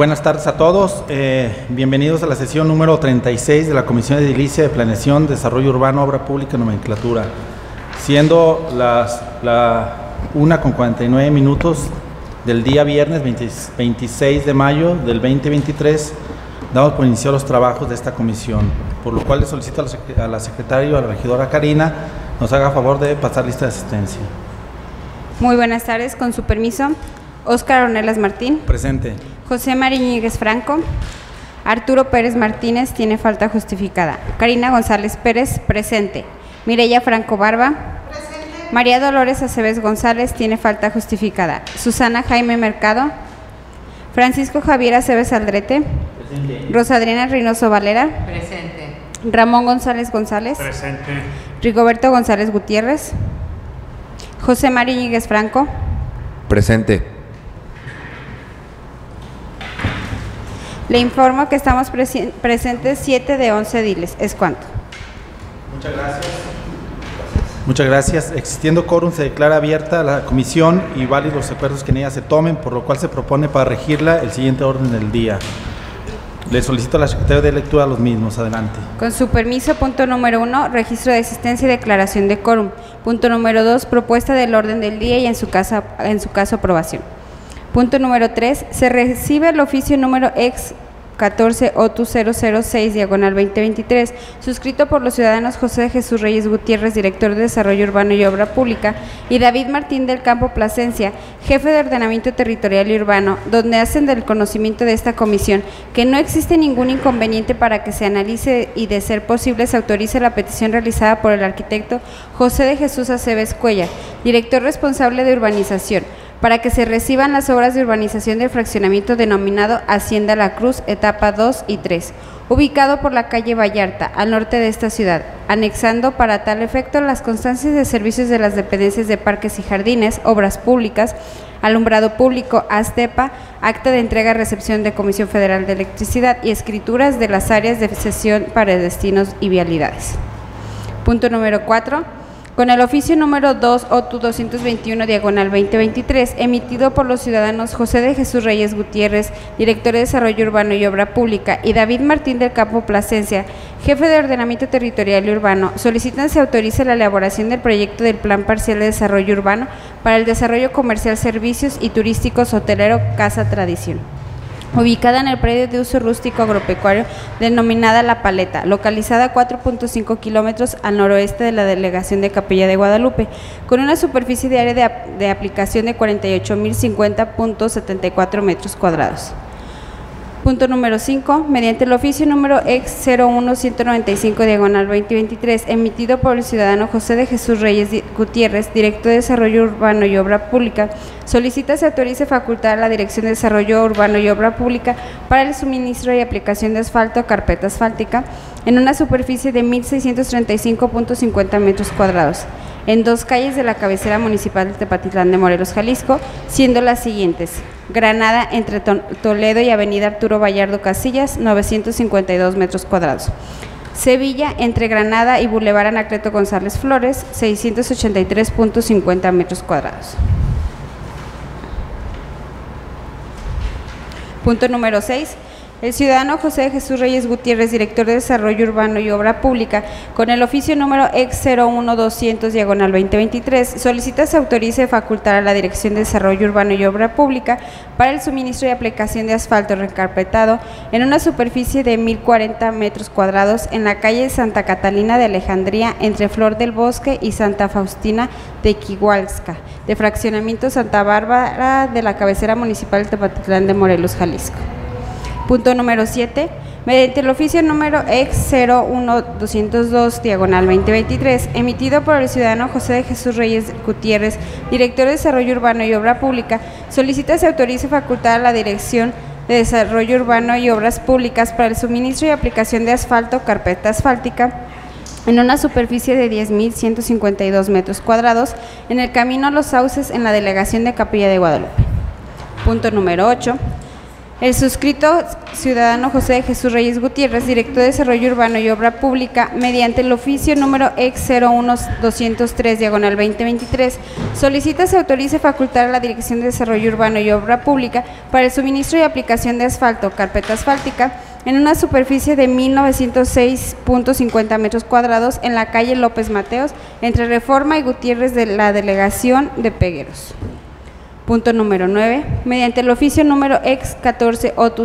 Buenas tardes a todos. Eh, bienvenidos a la sesión número 36 de la Comisión de Edilicia de Planeación, Desarrollo Urbano, Obra Pública y Nomenclatura. Siendo las la 1 con 49 minutos del día viernes 20 26 de mayo del 2023, damos por iniciar los trabajos de esta comisión, por lo cual le solicito a la secretaria, a la regidora Karina, nos haga favor de pasar lista de asistencia. Muy buenas tardes, con su permiso. Óscar Ornelas Martín, Presente. José Mariñíguez Franco, Arturo Pérez Martínez tiene falta justificada. Karina González Pérez, presente. Mireya Franco Barba. María Dolores Aceves González tiene falta justificada. Susana Jaime Mercado. Francisco Javier Aceves Aldrete. Rosa Adriana Reynoso Valera. Presente. Ramón González González. Presente. Rigoberto González Gutiérrez. José Mariñíguez Franco. Presente. Le informo que estamos presentes 7 de 11 diles. ¿Es cuánto? Muchas gracias. Muchas gracias. Existiendo quórum, se declara abierta la comisión y válidos los acuerdos que en ella se tomen, por lo cual se propone para regirla el siguiente orden del día. Le solicito a la secretaria de lectura los mismos. Adelante. Con su permiso, punto número uno, registro de existencia y declaración de quórum. Punto número dos, propuesta del orden del día y en su, casa, en su caso aprobación. Punto número tres, se recibe el oficio número ex 14 OTU 006 diagonal 2023, suscrito por los ciudadanos José Jesús Reyes Gutiérrez, director de Desarrollo Urbano y Obra Pública, y David Martín del Campo Plasencia, jefe de Ordenamiento Territorial y Urbano, donde hacen del conocimiento de esta comisión que no existe ningún inconveniente para que se analice y, de ser posible, se autorice la petición realizada por el arquitecto José de Jesús Aceves Cuella, director responsable de urbanización para que se reciban las obras de urbanización del fraccionamiento denominado Hacienda La Cruz, etapa 2 y 3, ubicado por la calle Vallarta, al norte de esta ciudad, anexando para tal efecto las constancias de servicios de las dependencias de parques y jardines, obras públicas, alumbrado público, ASTEPA, acta de entrega-recepción de Comisión Federal de Electricidad y escrituras de las áreas de sesión para destinos y vialidades. Punto número 4. Con el oficio número 2 OTU 221 diagonal 2023, emitido por los ciudadanos José de Jesús Reyes Gutiérrez, director de Desarrollo Urbano y Obra Pública, y David Martín del Campo Plasencia, jefe de Ordenamiento Territorial y Urbano, solicitan se autorice la elaboración del proyecto del Plan Parcial de Desarrollo Urbano para el desarrollo comercial, servicios y turísticos hotelero Casa Tradición ubicada en el predio de uso rústico agropecuario denominada La Paleta, localizada a 4.5 kilómetros al noroeste de la delegación de Capilla de Guadalupe, con una superficie de área de, de aplicación de 48.050.74 metros cuadrados. Punto número 5. Mediante el oficio número ex 01195 diagonal 2023, emitido por el ciudadano José de Jesús Reyes Gutiérrez, director de Desarrollo Urbano y Obra Pública, solicita se autorice facultar a la Dirección de Desarrollo Urbano y Obra Pública para el suministro y aplicación de asfalto, carpeta asfáltica, en una superficie de 1.635.50 metros cuadrados en dos calles de la cabecera municipal de Tepatitlán de Morelos, Jalisco, siendo las siguientes. Granada entre To- Toledo y Avenida Arturo Vallardo Casillas, 952 metros cuadrados. Sevilla entre Granada y Boulevard Anacleto González Flores, 683.50 metros cuadrados. Punto número 6. El ciudadano José Jesús Reyes Gutiérrez, director de Desarrollo Urbano y Obra Pública, con el oficio número ex 01200 diagonal 2023, solicita se autorice facultar a la Dirección de Desarrollo Urbano y Obra Pública para el suministro y aplicación de asfalto recarpetado en una superficie de 1040 metros cuadrados en la calle Santa Catalina de Alejandría entre Flor del Bosque y Santa Faustina de Quihualsca, de fraccionamiento Santa Bárbara de la cabecera municipal de Tepatitlán de Morelos, Jalisco. Punto número 7. Mediante el oficio número ex 01202 diagonal 2023, emitido por el ciudadano José de Jesús Reyes Gutiérrez, director de Desarrollo Urbano y Obra Pública, solicita se autorice facultar a la Dirección de Desarrollo Urbano y Obras Públicas para el suministro y aplicación de asfalto, carpeta asfáltica, en una superficie de 10.152 metros cuadrados en el camino a los sauces en la delegación de Capilla de Guadalupe. Punto número 8. El suscrito ciudadano José de Jesús Reyes Gutiérrez, director de Desarrollo Urbano y Obra Pública, mediante el oficio número ex 01203, diagonal 2023, solicita se autorice facultar a la Dirección de Desarrollo Urbano y Obra Pública para el suministro y aplicación de asfalto, carpeta asfáltica, en una superficie de 1.906.50 metros cuadrados en la calle López Mateos, entre Reforma y Gutiérrez de la Delegación de Pegueros. Punto número 9. Mediante el oficio número ex 14 OTU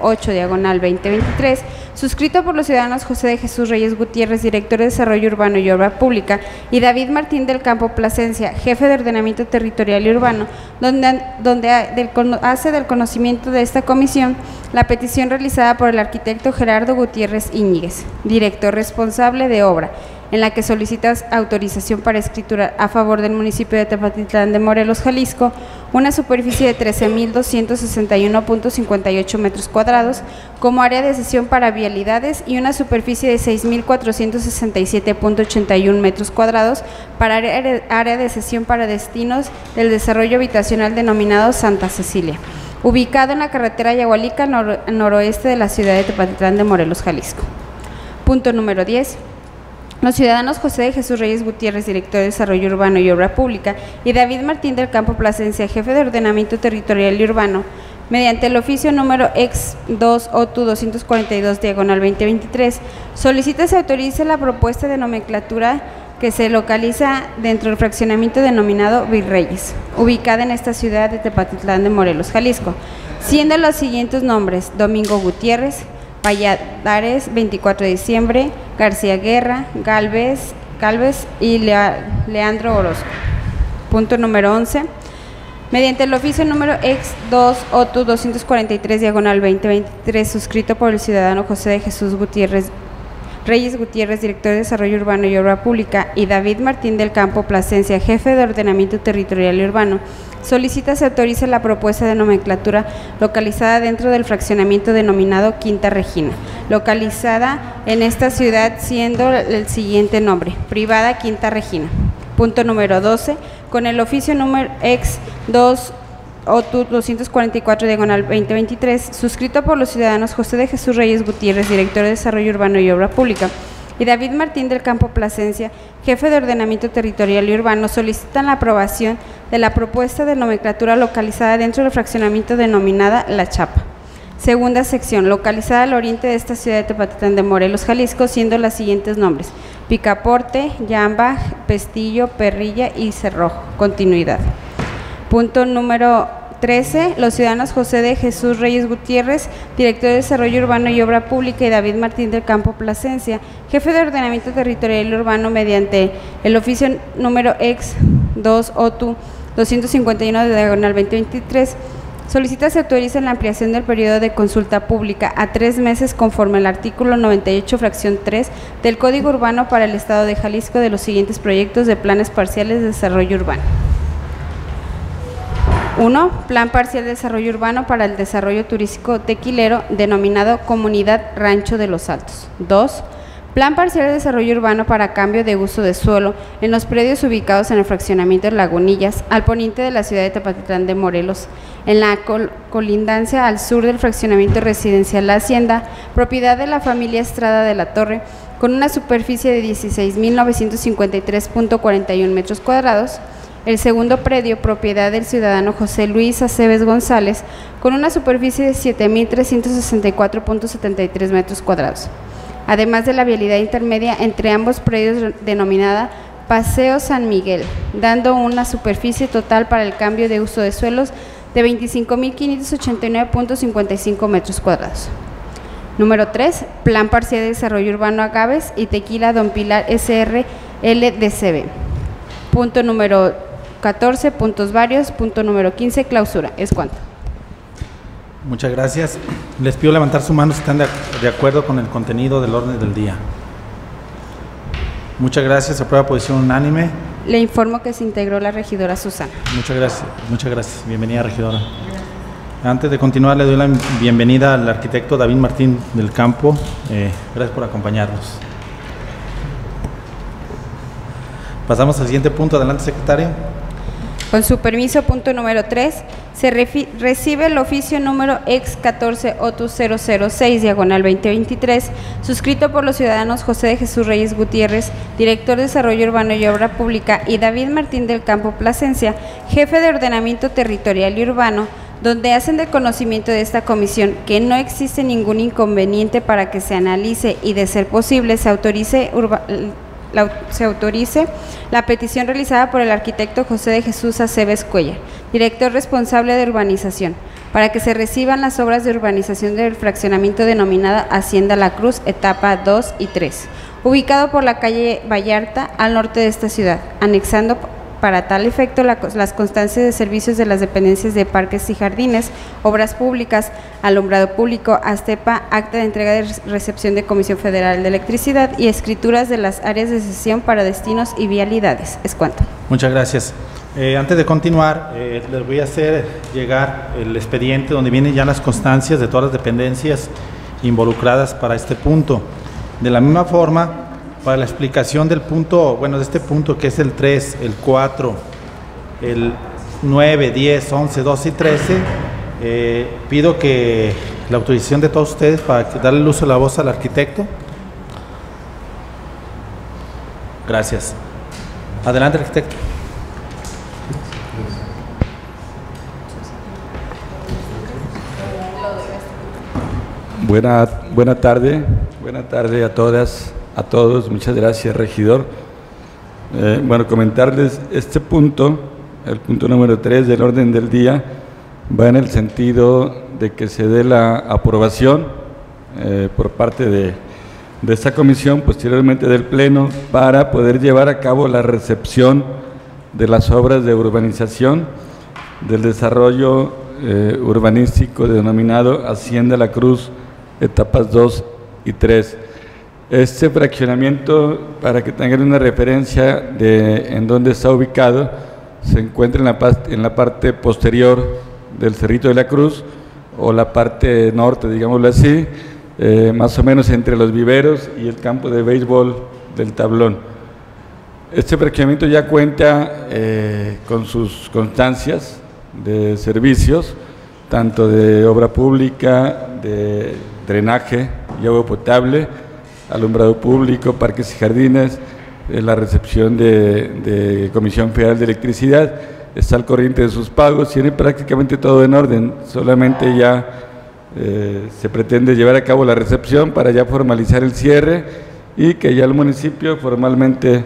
008 diagonal 2023, suscrito por los ciudadanos José de Jesús Reyes Gutiérrez, director de Desarrollo Urbano y Obra Pública, y David Martín del Campo Plasencia, jefe de Ordenamiento Territorial y Urbano, donde, hace del conocimiento de esta comisión la petición realizada por el arquitecto Gerardo Gutiérrez Íñiguez, director responsable de obra en la que solicitas autorización para escritura a favor del municipio de Tepatitlán de Morelos, Jalisco, una superficie de 13.261.58 metros cuadrados como área de sesión para vialidades y una superficie de 6.467.81 metros cuadrados para área de sesión para destinos del desarrollo habitacional denominado Santa Cecilia ubicado en la carretera Yagualica, noroeste de la ciudad de Tepatitlán de Morelos, Jalisco. Punto número 10. Los ciudadanos José de Jesús Reyes Gutiérrez, director de Desarrollo Urbano y Obra Pública, y David Martín del Campo Plasencia, jefe de Ordenamiento Territorial y Urbano, mediante el oficio número ex 2 OTU 242 diagonal 2023, solicita se autorice la propuesta de nomenclatura que se localiza dentro del fraccionamiento denominado Virreyes, ubicada en esta ciudad de Tepatitlán de Morelos, Jalisco, siendo los siguientes nombres: Domingo Gutiérrez, Valladares, 24 de diciembre, García Guerra, Galvez, Galvez y Leandro Orozco. Punto número 11. Mediante el oficio número ex 2 OTU 243 diagonal 2023 suscrito por el ciudadano José de Jesús Gutiérrez Reyes Gutiérrez, director de Desarrollo Urbano y Obra Pública, y David Martín del Campo Plasencia, jefe de Ordenamiento Territorial y Urbano, solicita se autorice la propuesta de nomenclatura localizada dentro del fraccionamiento denominado Quinta Regina, localizada en esta ciudad siendo el siguiente nombre, Privada Quinta Regina. Punto número 12, con el oficio número ex 2 OTU 244 diagonal 2023, suscrito por los ciudadanos José de Jesús Reyes Gutiérrez, director de Desarrollo Urbano y Obra Pública, y David Martín del Campo Plasencia, jefe de Ordenamiento Territorial y Urbano, solicitan la aprobación de la propuesta de nomenclatura localizada dentro del fraccionamiento denominada La Chapa. Segunda sección, localizada al oriente de esta ciudad de Tepatitlán de Morelos, Jalisco, siendo los siguientes nombres: Picaporte, Yamba, Pestillo, Perrilla y Cerrojo. Continuidad. Punto número 13. Los ciudadanos José de Jesús Reyes Gutiérrez, director de Desarrollo Urbano y Obra Pública, y David Martín del Campo Plasencia, jefe de Ordenamiento Territorial Urbano, mediante el oficio número ex 2 OTU 251 de diagonal 2023, solicita se autorice la ampliación del periodo de consulta pública a tres meses conforme al artículo 98, fracción 3 del Código Urbano para el Estado de Jalisco de los siguientes proyectos de planes parciales de desarrollo urbano. 1. Plan parcial de desarrollo urbano para el desarrollo turístico tequilero denominado Comunidad Rancho de los Altos. 2. Plan parcial de desarrollo urbano para cambio de uso de suelo en los predios ubicados en el fraccionamiento de Lagunillas, al poniente de la ciudad de Tepatitlán de Morelos, en la colindancia al sur del fraccionamiento residencial La Hacienda, propiedad de la familia Estrada de la Torre, con una superficie de 16.953.41 metros cuadrados el segundo predio, propiedad del ciudadano José Luis Aceves González, con una superficie de 7.364.73 metros cuadrados, además de la vialidad intermedia entre ambos predios denominada Paseo San Miguel, dando una superficie total para el cambio de uso de suelos de 25.589.55 metros cuadrados. Número 3. Plan Parcial de Desarrollo Urbano Agaves y Tequila Don Pilar SR LDCB. Punto número 14, puntos varios. Punto número 15, clausura. ¿Es cuánto? Muchas gracias. Les pido levantar su mano si están de, acuerdo con el contenido del orden del día. Muchas gracias. Aprueba posición unánime. Le informo que se integró la regidora Susana. Muchas gracias. Muchas gracias. Bienvenida, regidora. Antes de continuar, le doy la bienvenida al arquitecto David Martín del Campo. Eh, gracias por acompañarnos. Pasamos al siguiente punto. Adelante, secretario. Con su permiso, punto número 3, se recibe el oficio número ex 14 OTU 006, diagonal 2023, suscrito por los ciudadanos José de Jesús Reyes Gutiérrez, director de Desarrollo Urbano y Obra Pública, y David Martín del Campo Plasencia, jefe de Ordenamiento Territorial y Urbano, donde hacen de conocimiento de esta comisión que no existe ningún inconveniente para que se analice y, de ser posible, se autorice, se autorice la petición realizada por el arquitecto José de Jesús Aceves Cuellar, director responsable de urbanización, para que se reciban las obras de urbanización del fraccionamiento denominada Hacienda La Cruz, etapa 2 y 3, ubicado por la calle Vallarta al norte de esta ciudad, anexando para tal efecto la- las constancias de servicios de las dependencias de parques y jardines, obras públicas, alumbrado público, ASTEPA, acta de entrega de recepción de Comisión Federal de Electricidad y escrituras de las áreas de sesión para destinos y vialidades. Es cuanto. Muchas gracias. Eh, antes de continuar, eh, les voy a hacer llegar el expediente donde vienen ya las constancias de todas las dependencias involucradas para este punto. De la misma forma, para la explicación del punto, bueno, de este punto que es el 3, el 4, el 9, 10, 11, 12 y 13, eh, pido que la autorización de todos ustedes para darle uso de la voz al arquitecto. Gracias. Adelante, arquitecto. Buena, buena tarde, buena tarde a todas, a todos. Muchas gracias, regidor. Eh, bueno, comentarles este punto, el punto número 3 del orden del día, va en el sentido de que se dé la aprobación eh, por parte de, de esta comisión, posteriormente del Pleno, para poder llevar a cabo la recepción de las obras de urbanización del desarrollo eh, urbanístico denominado Hacienda La Cruz, etapas 2 y 3. Este fraccionamiento, para que tengan una referencia de en dónde está ubicado, se encuentra en la, parte posterior del Cerrito de la Cruz o la parte norte, digámoslo así, eh, más o menos entre los viveros y el campo de béisbol del tablón. Este fraccionamiento ya cuenta eh, con sus constancias de servicios, tanto de obra pública, de drenaje y agua potable, alumbrado público, parques y jardines, eh, la recepción de, Comisión Federal de Electricidad, está al corriente de sus pagos, tiene prácticamente todo en orden, solamente ya eh, se pretende llevar a cabo la recepción para ya formalizar el cierre y que ya el municipio formalmente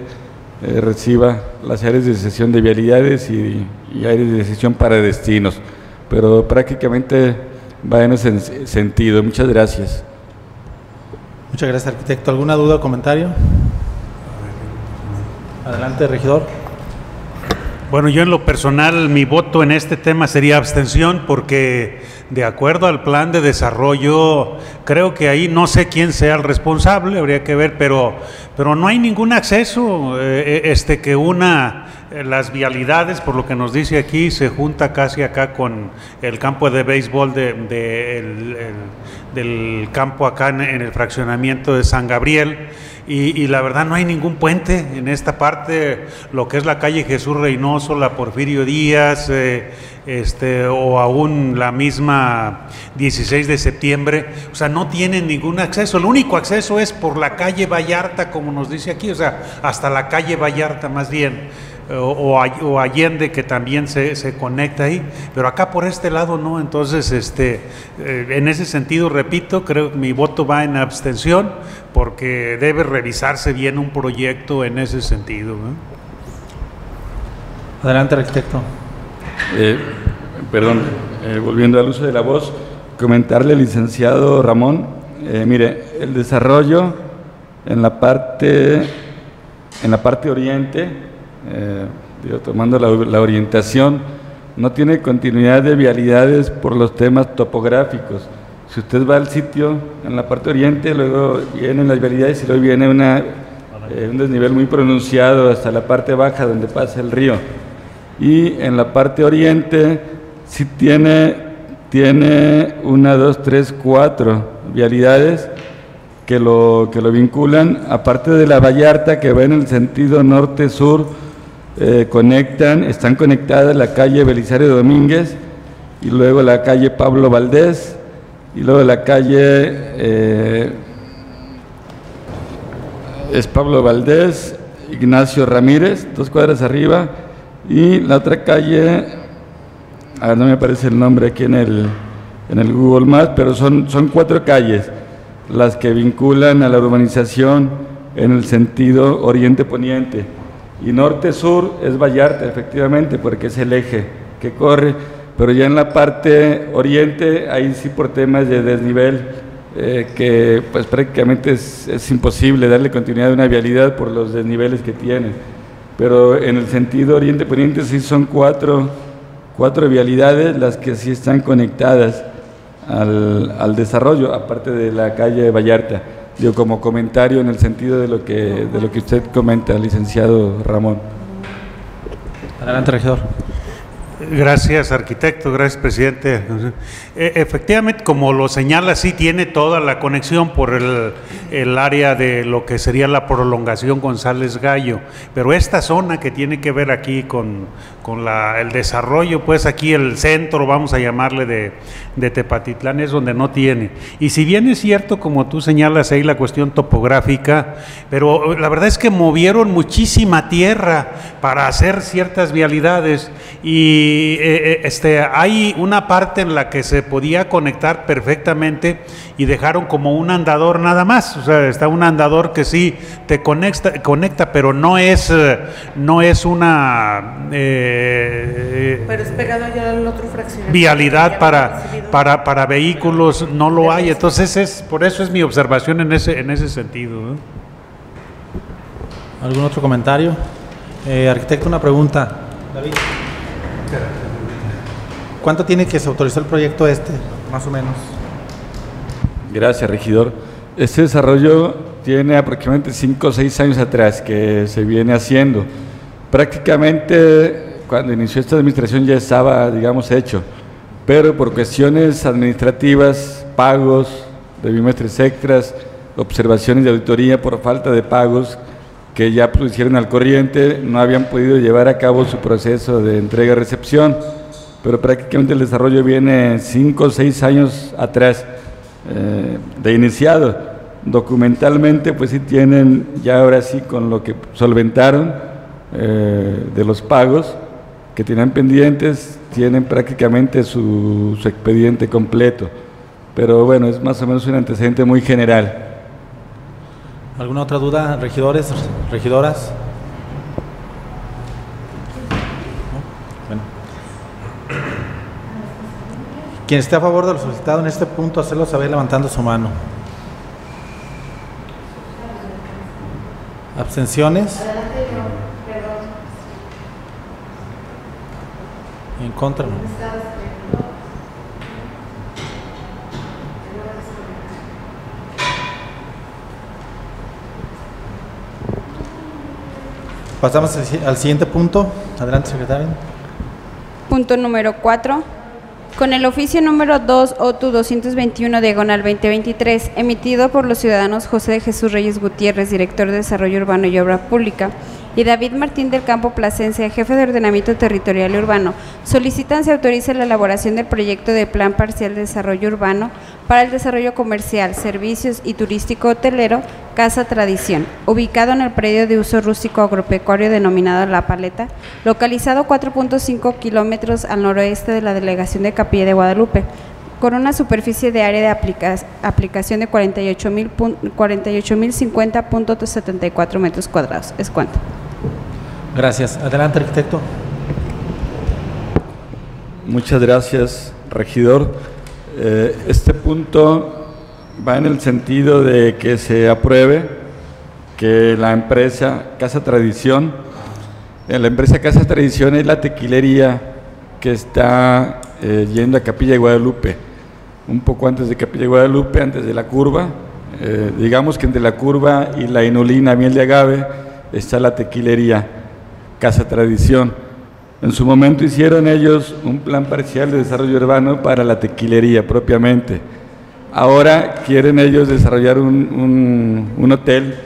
eh, reciba las áreas de sesión de vialidades y, áreas de sesión para destinos. Pero prácticamente va en ese sen- sentido. Muchas gracias. Muchas gracias, arquitecto. ¿Alguna duda o comentario? Adelante, regidor. Bueno, yo en lo personal, mi voto en este tema sería abstención porque de acuerdo al plan de desarrollo, creo que ahí no sé quién sea el responsable, habría que ver, pero, pero no hay ningún acceso eh, este, que una eh, las vialidades, por lo que nos dice aquí, se junta casi acá con el campo de béisbol de, del campo acá en, en el fraccionamiento de San Gabriel. Y, la verdad no hay ningún puente en esta parte, lo que es la calle Jesús Reynoso, la Porfirio Díaz, eh, este, o aún la misma 16 de septiembre, o sea, no tienen ningún acceso. El único acceso es por la calle Vallarta, como nos dice aquí, o sea, hasta la calle Vallarta más bien, o, o o Allende, que también se, se conecta ahí, pero acá por este lado no. Entonces, este, eh, en ese sentido, repito, creo que mi voto va en abstención, porque debe revisarse bien un proyecto en ese sentido. ¿no? Adelante, arquitecto. Eh, perdón, eh, volviendo al uso de la voz, comentarle al licenciado Ramón, eh, mire, el desarrollo en la parte, en la parte oriente, eh, digo, tomando la, la orientación, no tiene continuidad de vialidades por los temas topográficos. Si usted va al sitio en la parte oriente, luego vienen las vialidades y luego viene una, eh, un desnivel muy pronunciado hasta la parte baja donde pasa el río y en la parte oriente sí tiene, tiene una, dos, tres, cuatro vialidades que lo, que lo vinculan, aparte de la Vallarta que va en el sentido norte-sur, eh, conectan, están conectadas la calle Belisario Domínguez y luego la calle Pablo Valdés y luego la calle eh, es Pablo Valdés, Ignacio Ramírez, dos cuadras arriba, y la otra calle, a no me aparece el nombre aquí en el, en el Google Maps, pero son, son cuatro calles las que vinculan a la urbanización en el sentido oriente-poniente. Y norte-sur es Vallarta, efectivamente, porque es el eje que corre, pero ya en la parte oriente, ahí sí por temas de desnivel, eh, que pues prácticamente es, imposible darle continuidad a una vialidad por los desniveles que tiene. Pero en el sentido oriente-poniente sí son cuatro, cuatro vialidades las que sí están conectadas al, al desarrollo, aparte de la calle Vallarta. Yo como comentario en el sentido de lo que, de lo que usted comenta, licenciado Ramón. Adelante, regidor. Gracias, arquitecto. Gracias, presidente. E, efectivamente, como lo señala, sí tiene toda la conexión por el, el, área de lo que sería la prolongación González Gallo, pero esta zona que tiene que ver aquí con, con la, el desarrollo, pues aquí el centro, vamos a llamarle de, de, Tepatitlán, es donde no tiene. Y si bien es cierto, como tú señalas ahí, la cuestión topográfica, pero la verdad es que movieron muchísima tierra para hacer ciertas vialidades y eh, eh, este, hay una parte en la que se podía conectar perfectamente y dejaron como un andador nada más, o sea, está un andador que sí te conecta, conecta pero no es, eh, no es una... pero es pegado ya al otro Vialidad para, para, para vehículos no lo hay, entonces es, por eso es mi observación en ese, en ese sentido. ¿Algún otro comentario? arquitecto, una pregunta. David. ¿Cuánto tiene que se autorizó el proyecto este, más o menos? Gracias, regidor. Este desarrollo tiene aproximadamente 5 o 6 años atrás que se viene haciendo. Prácticamente cuando inició esta administración ya estaba, digamos, hecho, pero por cuestiones administrativas, pagos de bimestres extras, observaciones de auditoría por falta de pagos que ya pusieron al corriente, no habían podido llevar a cabo su proceso de entrega-recepción pero prácticamente el desarrollo viene cinco o seis años atrás eh, de iniciado. Documentalmente, pues sí tienen, ya ahora sí con lo que solventaron eh, de los pagos que tienen pendientes, tienen prácticamente su, expediente completo. Pero bueno, es más o menos un antecedente muy general. ¿Alguna otra duda, regidores, regidoras? Quien esté a favor de lo solicitado en este punto, hacerlo saber levantando su mano. ¿Abstenciones? Contra. Pasamos al siguiente punto. Adelante, secretario. Punto número 4 con el oficio número 2 OTU 221 diagonal 2023, emitido por los ciudadanos José de Jesús Reyes Gutiérrez, director de Desarrollo Urbano y Obra Pública, y David Martín del Campo Plasencia, jefe de Ordenamiento Territorial Urbano, solicitan se autorice la elaboración del proyecto de Plan Parcial de Desarrollo Urbano para el desarrollo comercial, servicios y turístico hotelero Casa Tradición, ubicado en el predio de uso rústico agropecuario denominado La Paleta, localizado 4.5 kilómetros al noroeste de la delegación de Capilla de Guadalupe, con una superficie de área de aplicación de 48.050.74 metros cuadrados. ¿Es cuánto? Gracias. Adelante, arquitecto. Muchas gracias, regidor. Eh, este punto va en el sentido de que se apruebe que la empresa Casa Tradición, eh, la empresa Casa Tradición es la tequilería que está eh, yendo a Capilla de Guadalupe, un poco antes de Capilla de Guadalupe, antes de la curva, digamos que entre la curva y la inulina miel de agave está la tequilería. Casa Tradición. En su momento hicieron ellos un plan parcial de desarrollo urbano para la tequilería propiamente. Ahora quieren ellos desarrollar un, hotel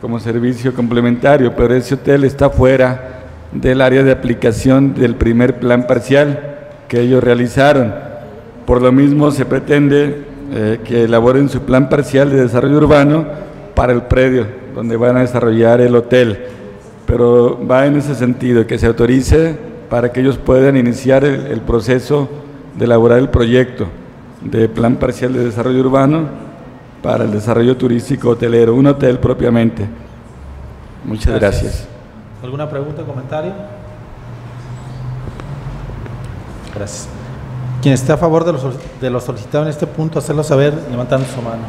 como servicio complementario, pero ese hotel está fuera del área de aplicación del primer plan parcial que ellos realizaron. Por lo mismo se pretende eh, que elaboren su plan parcial de desarrollo urbano para el predio donde van a desarrollar el hotel. Pero va en ese sentido, que se autorice para que ellos puedan iniciar el, el proceso de elaborar el proyecto de plan parcial de desarrollo urbano para el desarrollo turístico hotelero, un hotel propiamente. Muchas gracias. Gracias. ¿Alguna pregunta o comentario? Gracias. Quien esté a favor de lo, sol- de lo solicitado en este punto, hacerlo saber levantando su mano.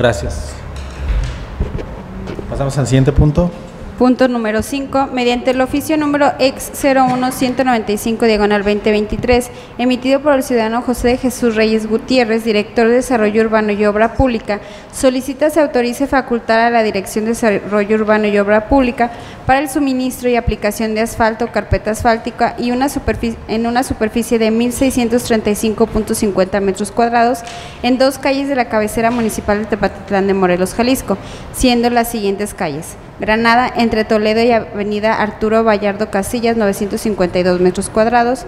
Gracias. Pasamos al siguiente punto. Punto número 5. Mediante el oficio número ex 01195 diagonal 2023, emitido por el ciudadano José de Jesús Reyes Gutiérrez, director de Desarrollo Urbano y Obra Pública, solicita se autorice facultar a la Dirección de Desarrollo Urbano y Obra Pública para el suministro y aplicación de asfalto, carpeta asfáltica y una superficie, en una superficie de 1.635.50 metros cuadrados en dos calles de la cabecera municipal de Tepatitlán de Morelos, Jalisco, siendo las siguientes calles. Granada, entre Toledo y Avenida Arturo Vallardo Casillas, 952 metros cuadrados.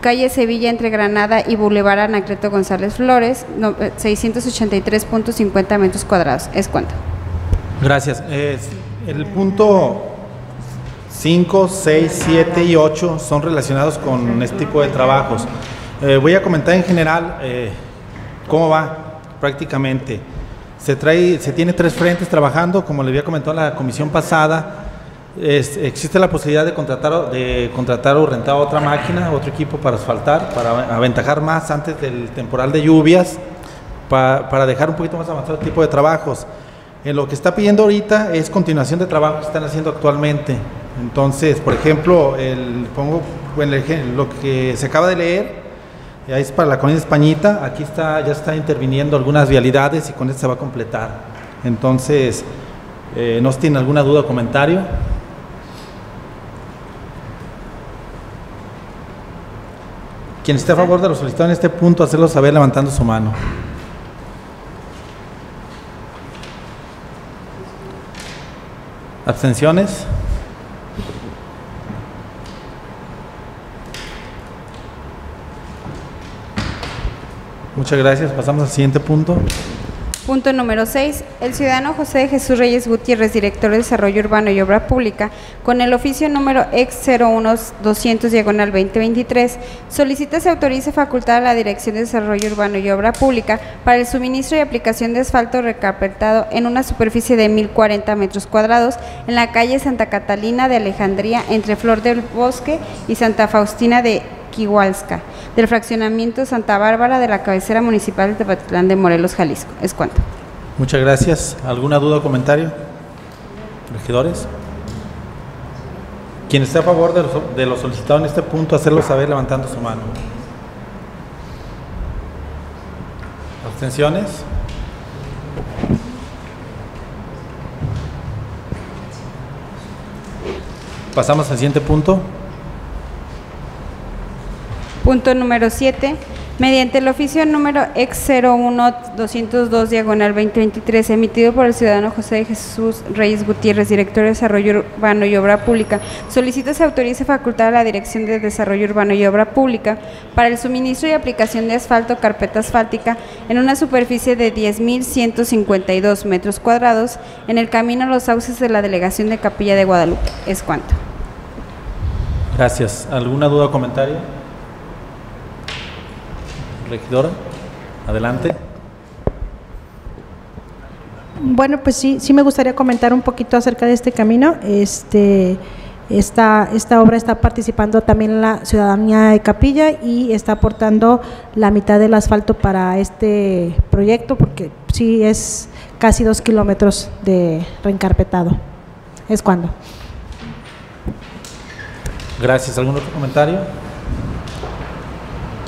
Calle Sevilla, entre Granada y Boulevard Anacleto González Flores, no- eh, 683.50 metros cuadrados. Es cuánto. Gracias. El punto 5, 6, 7 y 8 son relacionados con este tipo de trabajos. Eh, voy a comentar en general eh, cómo va prácticamente. Se, trae, se tiene tres frentes trabajando, como le había comentado en la comisión pasada. Es- existe la posibilidad de contratar, de contratar o rentar otra máquina, otro equipo para asfaltar, para aventajar más antes del temporal de lluvias, pa- para dejar un poquito más avanzado el tipo de trabajos. En lo que está pidiendo ahorita es continuación de trabajo que están haciendo actualmente. Entonces, por ejemplo, el, pongo bueno, el lo que se acaba de leer, ahí es para la colonia Españita, aquí está, ya está interviniendo algunas vialidades y con esto se va a completar. Entonces, eh, ¿no tiene alguna duda o comentario? Quien esté a favor de lo solicitado en este punto, hacerlo saber levantando su mano. ¿Abstenciones? Muchas gracias. Pasamos al siguiente punto. Punto número 6. El ciudadano José de Jesús Reyes Gutiérrez, director de Desarrollo Urbano y Obra Pública, con el oficio número ex 01200 diagonal 2023, solicita se autorice facultar a la Dirección de Desarrollo Urbano y Obra Pública para el suministro y aplicación de asfalto recarpetado en una superficie de 1040 metros cuadrados en la calle Santa Catalina de Alejandría entre Flor del Bosque y Santa Faustina de Quihualska, del fraccionamiento Santa Bárbara de la cabecera municipal de Tepatitlán de Morelos, Jalisco. Es cuanto. Muchas gracias. ¿Alguna duda o comentario? Regidores. Quien esté a favor de lo, de lo solicitado en este punto, hacerlo saber levantando su mano. ¿Abstenciones? Pasamos al siguiente punto. Punto número 7. Mediante el oficio número ex 01202 diagonal 2023 emitido por el ciudadano José de Jesús Reyes Gutiérrez, director de Desarrollo Urbano y Obra Pública, solicita se autorice facultar a la Dirección de Desarrollo Urbano y Obra Pública para el suministro y aplicación de asfalto carpeta asfáltica en una superficie de 10.152 metros cuadrados en el camino a los sauces de la delegación de Capilla de Guadalupe. Es cuanto. Gracias. ¿Alguna duda o comentario? Regidora, adelante. Bueno, pues sí, sí me gustaría comentar un poquito acerca de este camino. Este, esta, esta obra está participando también la ciudadanía de Capilla y está aportando la mitad del asfalto para este proyecto porque sí es casi dos kilómetros de reencarpetado. Es cuando. Gracias. ¿Algún otro comentario?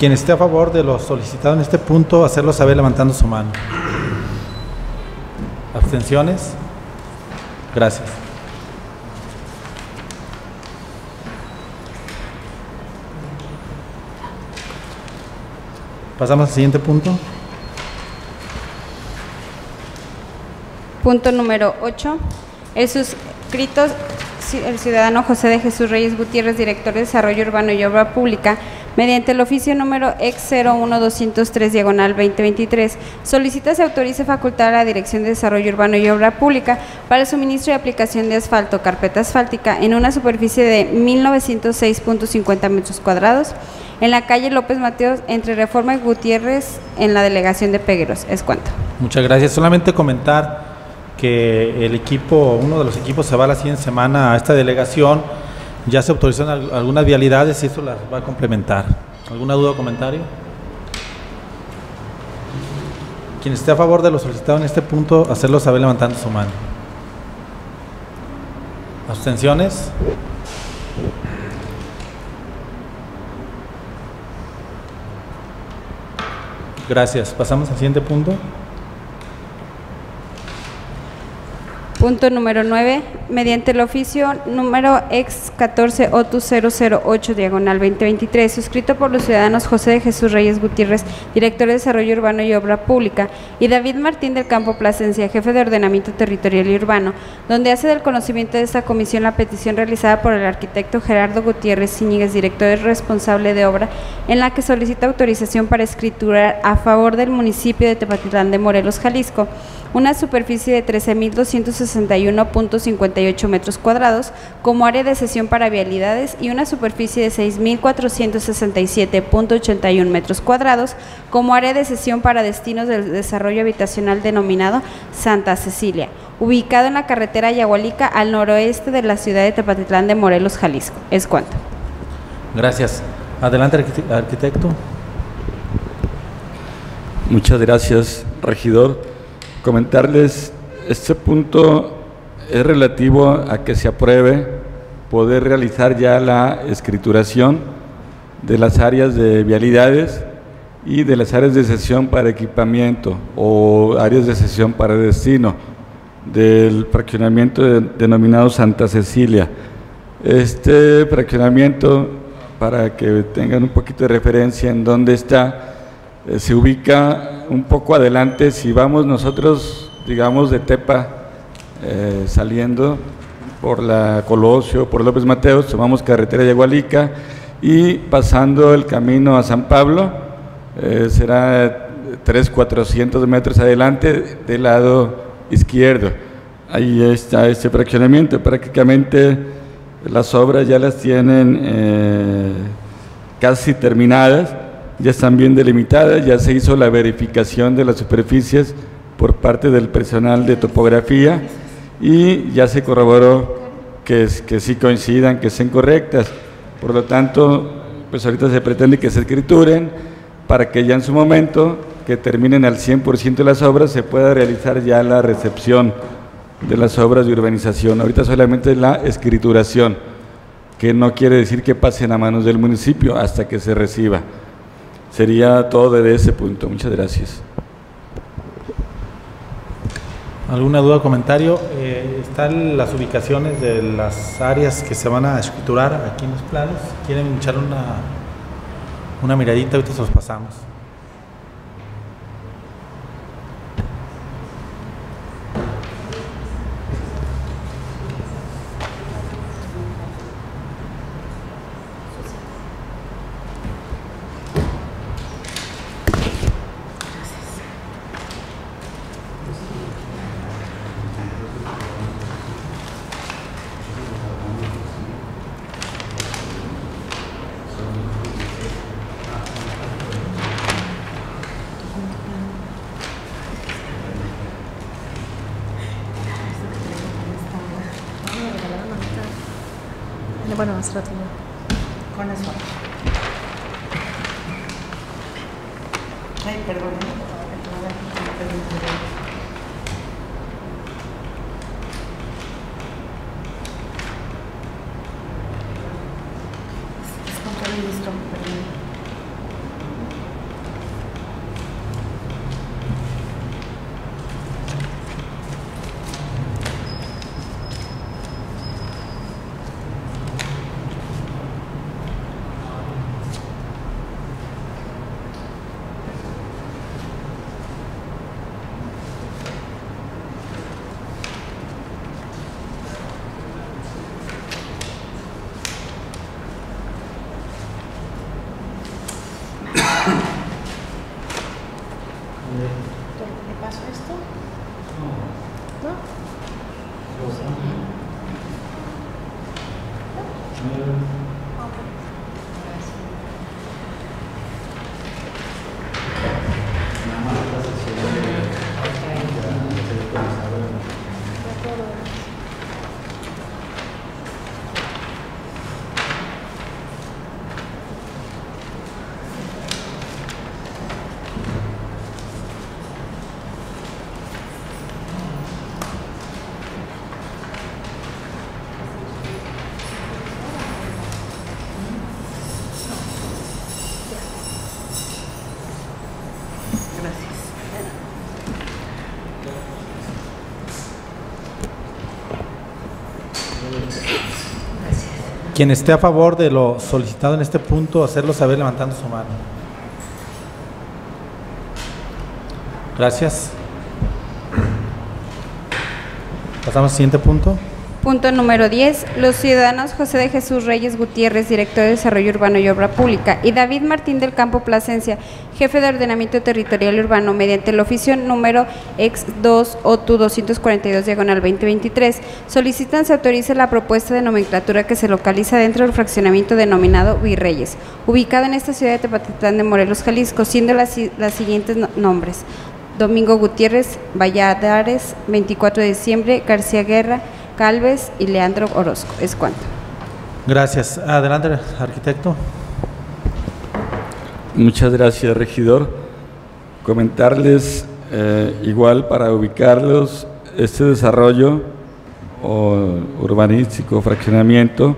Quien esté a favor de lo solicitado en este punto, hacerlo saber levantando su mano. ¿Abstenciones? Gracias. Pasamos al siguiente punto. Punto número 8. El suscrito el ciudadano José de Jesús Reyes Gutiérrez, director de Desarrollo Urbano y Obra Pública, mediante el oficio número ex 01203 diagonal 2023, solicita se autorice facultar a la Dirección de Desarrollo Urbano y Obra Pública para el suministro y aplicación de asfalto, carpeta asfáltica, en una superficie de 1906.50 metros cuadrados en la calle López Mateos entre Reforma y Gutiérrez en la delegación de Pegueros. Es cuanto. Muchas gracias. Solamente comentar que el equipo, uno de los equipos se va la siguiente semana a esta delegación. Ya se autorizan al- algunas vialidades y eso las va a complementar. ¿Alguna duda o comentario? Quien esté a favor de lo solicitado en este punto, hacerlo saber levantando su mano. ¿Abstenciones? Gracias. Pasamos al siguiente punto. Punto número 9. Mediante el oficio número ex 14 OTU 008 diagonal 2023, suscrito por los ciudadanos José de Jesús Reyes Gutiérrez, director de Desarrollo Urbano y Obra Pública, y David Martín del Campo Plasencia, jefe de Ordenamiento Territorial y Urbano, donde hace del conocimiento de esta comisión la petición realizada por el arquitecto Gerardo Gutiérrez Zíñiguez, director responsable de obra, en la que solicita autorización para escriturar a favor del municipio de Tepatitlán de Morelos, Jalisco, una superficie de 13.261.58 metros cuadrados como área de sesión para vialidades y una superficie de 6.467.81 metros cuadrados como área de sesión para destinos del desarrollo habitacional denominado Santa Cecilia, ubicado en la carretera Yagualica al noroeste de la ciudad de Tepatitlán de Morelos, Jalisco. Es cuanto. Gracias. Adelante, arquite- arquitecto. Muchas gracias, regidor. Comentarles, este punto es relativo a que se apruebe poder realizar ya la escrituración de las áreas de vialidades y de las áreas de sesión para equipamiento o áreas de sesión para destino del fraccionamiento de- denominado Santa Cecilia. Este fraccionamiento, para que tengan un poquito de referencia en dónde está, eh, se ubica un poco adelante, si vamos nosotros, digamos, de Tepa, eh, saliendo por la Colosio, por López Mateos, tomamos carretera de Yagualica y pasando el camino a San Pablo, eh, será 3, 400 metros adelante del lado izquierdo. Ahí está este fraccionamiento, prácticamente las obras ya las tienen eh, casi terminadas, ya están bien delimitadas, ya se hizo la verificación de las superficies por parte del personal de topografía y ya se corroboró que, que sí coincidan, que sean correctas. Por lo tanto, pues ahorita se pretende que se escrituren para que ya en su momento, que terminen al 100% las obras, se pueda realizar ya la recepción de las obras de urbanización. Ahorita solamente la escrituración, que no quiere decir que pasen a manos del municipio hasta que se reciba. Sería todo desde ese punto. Muchas gracias. ¿Alguna duda o comentario? Eh, están las ubicaciones de las áreas que se van a escriturar aquí en los planos. ¿Quieren echar una, una miradita? Ahorita se los pasamos. Con eso. Ay, perdón. esto? Quien esté a favor de lo solicitado en este punto, hacerlo saber levantando su mano. Gracias. Pasamos al siguiente punto. Punto número 10. Los ciudadanos José de Jesús Reyes Gutiérrez, director de Desarrollo Urbano y Obra Pública, y David Martín del Campo Plasencia, jefe de Ordenamiento Territorial Urbano, mediante el oficio número X2 OTU 242 diagonal 2023, solicitan se autorice la propuesta de nomenclatura que se localiza dentro del fraccionamiento denominado Virreyes, ubicado en esta ciudad de Tepatitlán de Morelos, Jalisco, siendo las, las siguientes no- nombres. Domingo Gutiérrez, Valladares, 24 de diciembre, García Guerra, Calves y Leandro Orozco. Es cuanto. Gracias. Adelante, arquitecto. Muchas gracias, regidor. Comentarles, eh, igual para ubicarlos, este desarrollo o urbanístico, fraccionamiento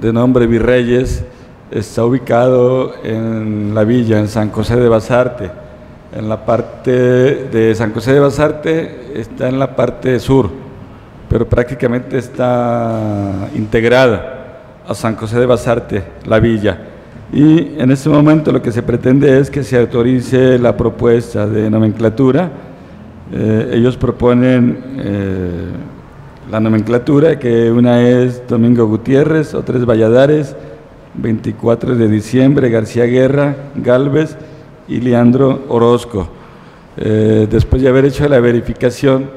de nombre Virreyes, está ubicado en la villa, en San José de Basarte. En la parte de San José de Basarte está en la parte sur, pero prácticamente está integrada a San José de Basarte, la villa. Y en este momento lo que se pretende es que se autorice la propuesta de nomenclatura. Eh, ellos proponen eh, la nomenclatura, que una es Domingo Gutiérrez, otra es Valladares, 24 de diciembre, García Guerra, Galvez y Leandro Orozco. Eh, después de haber hecho la verificación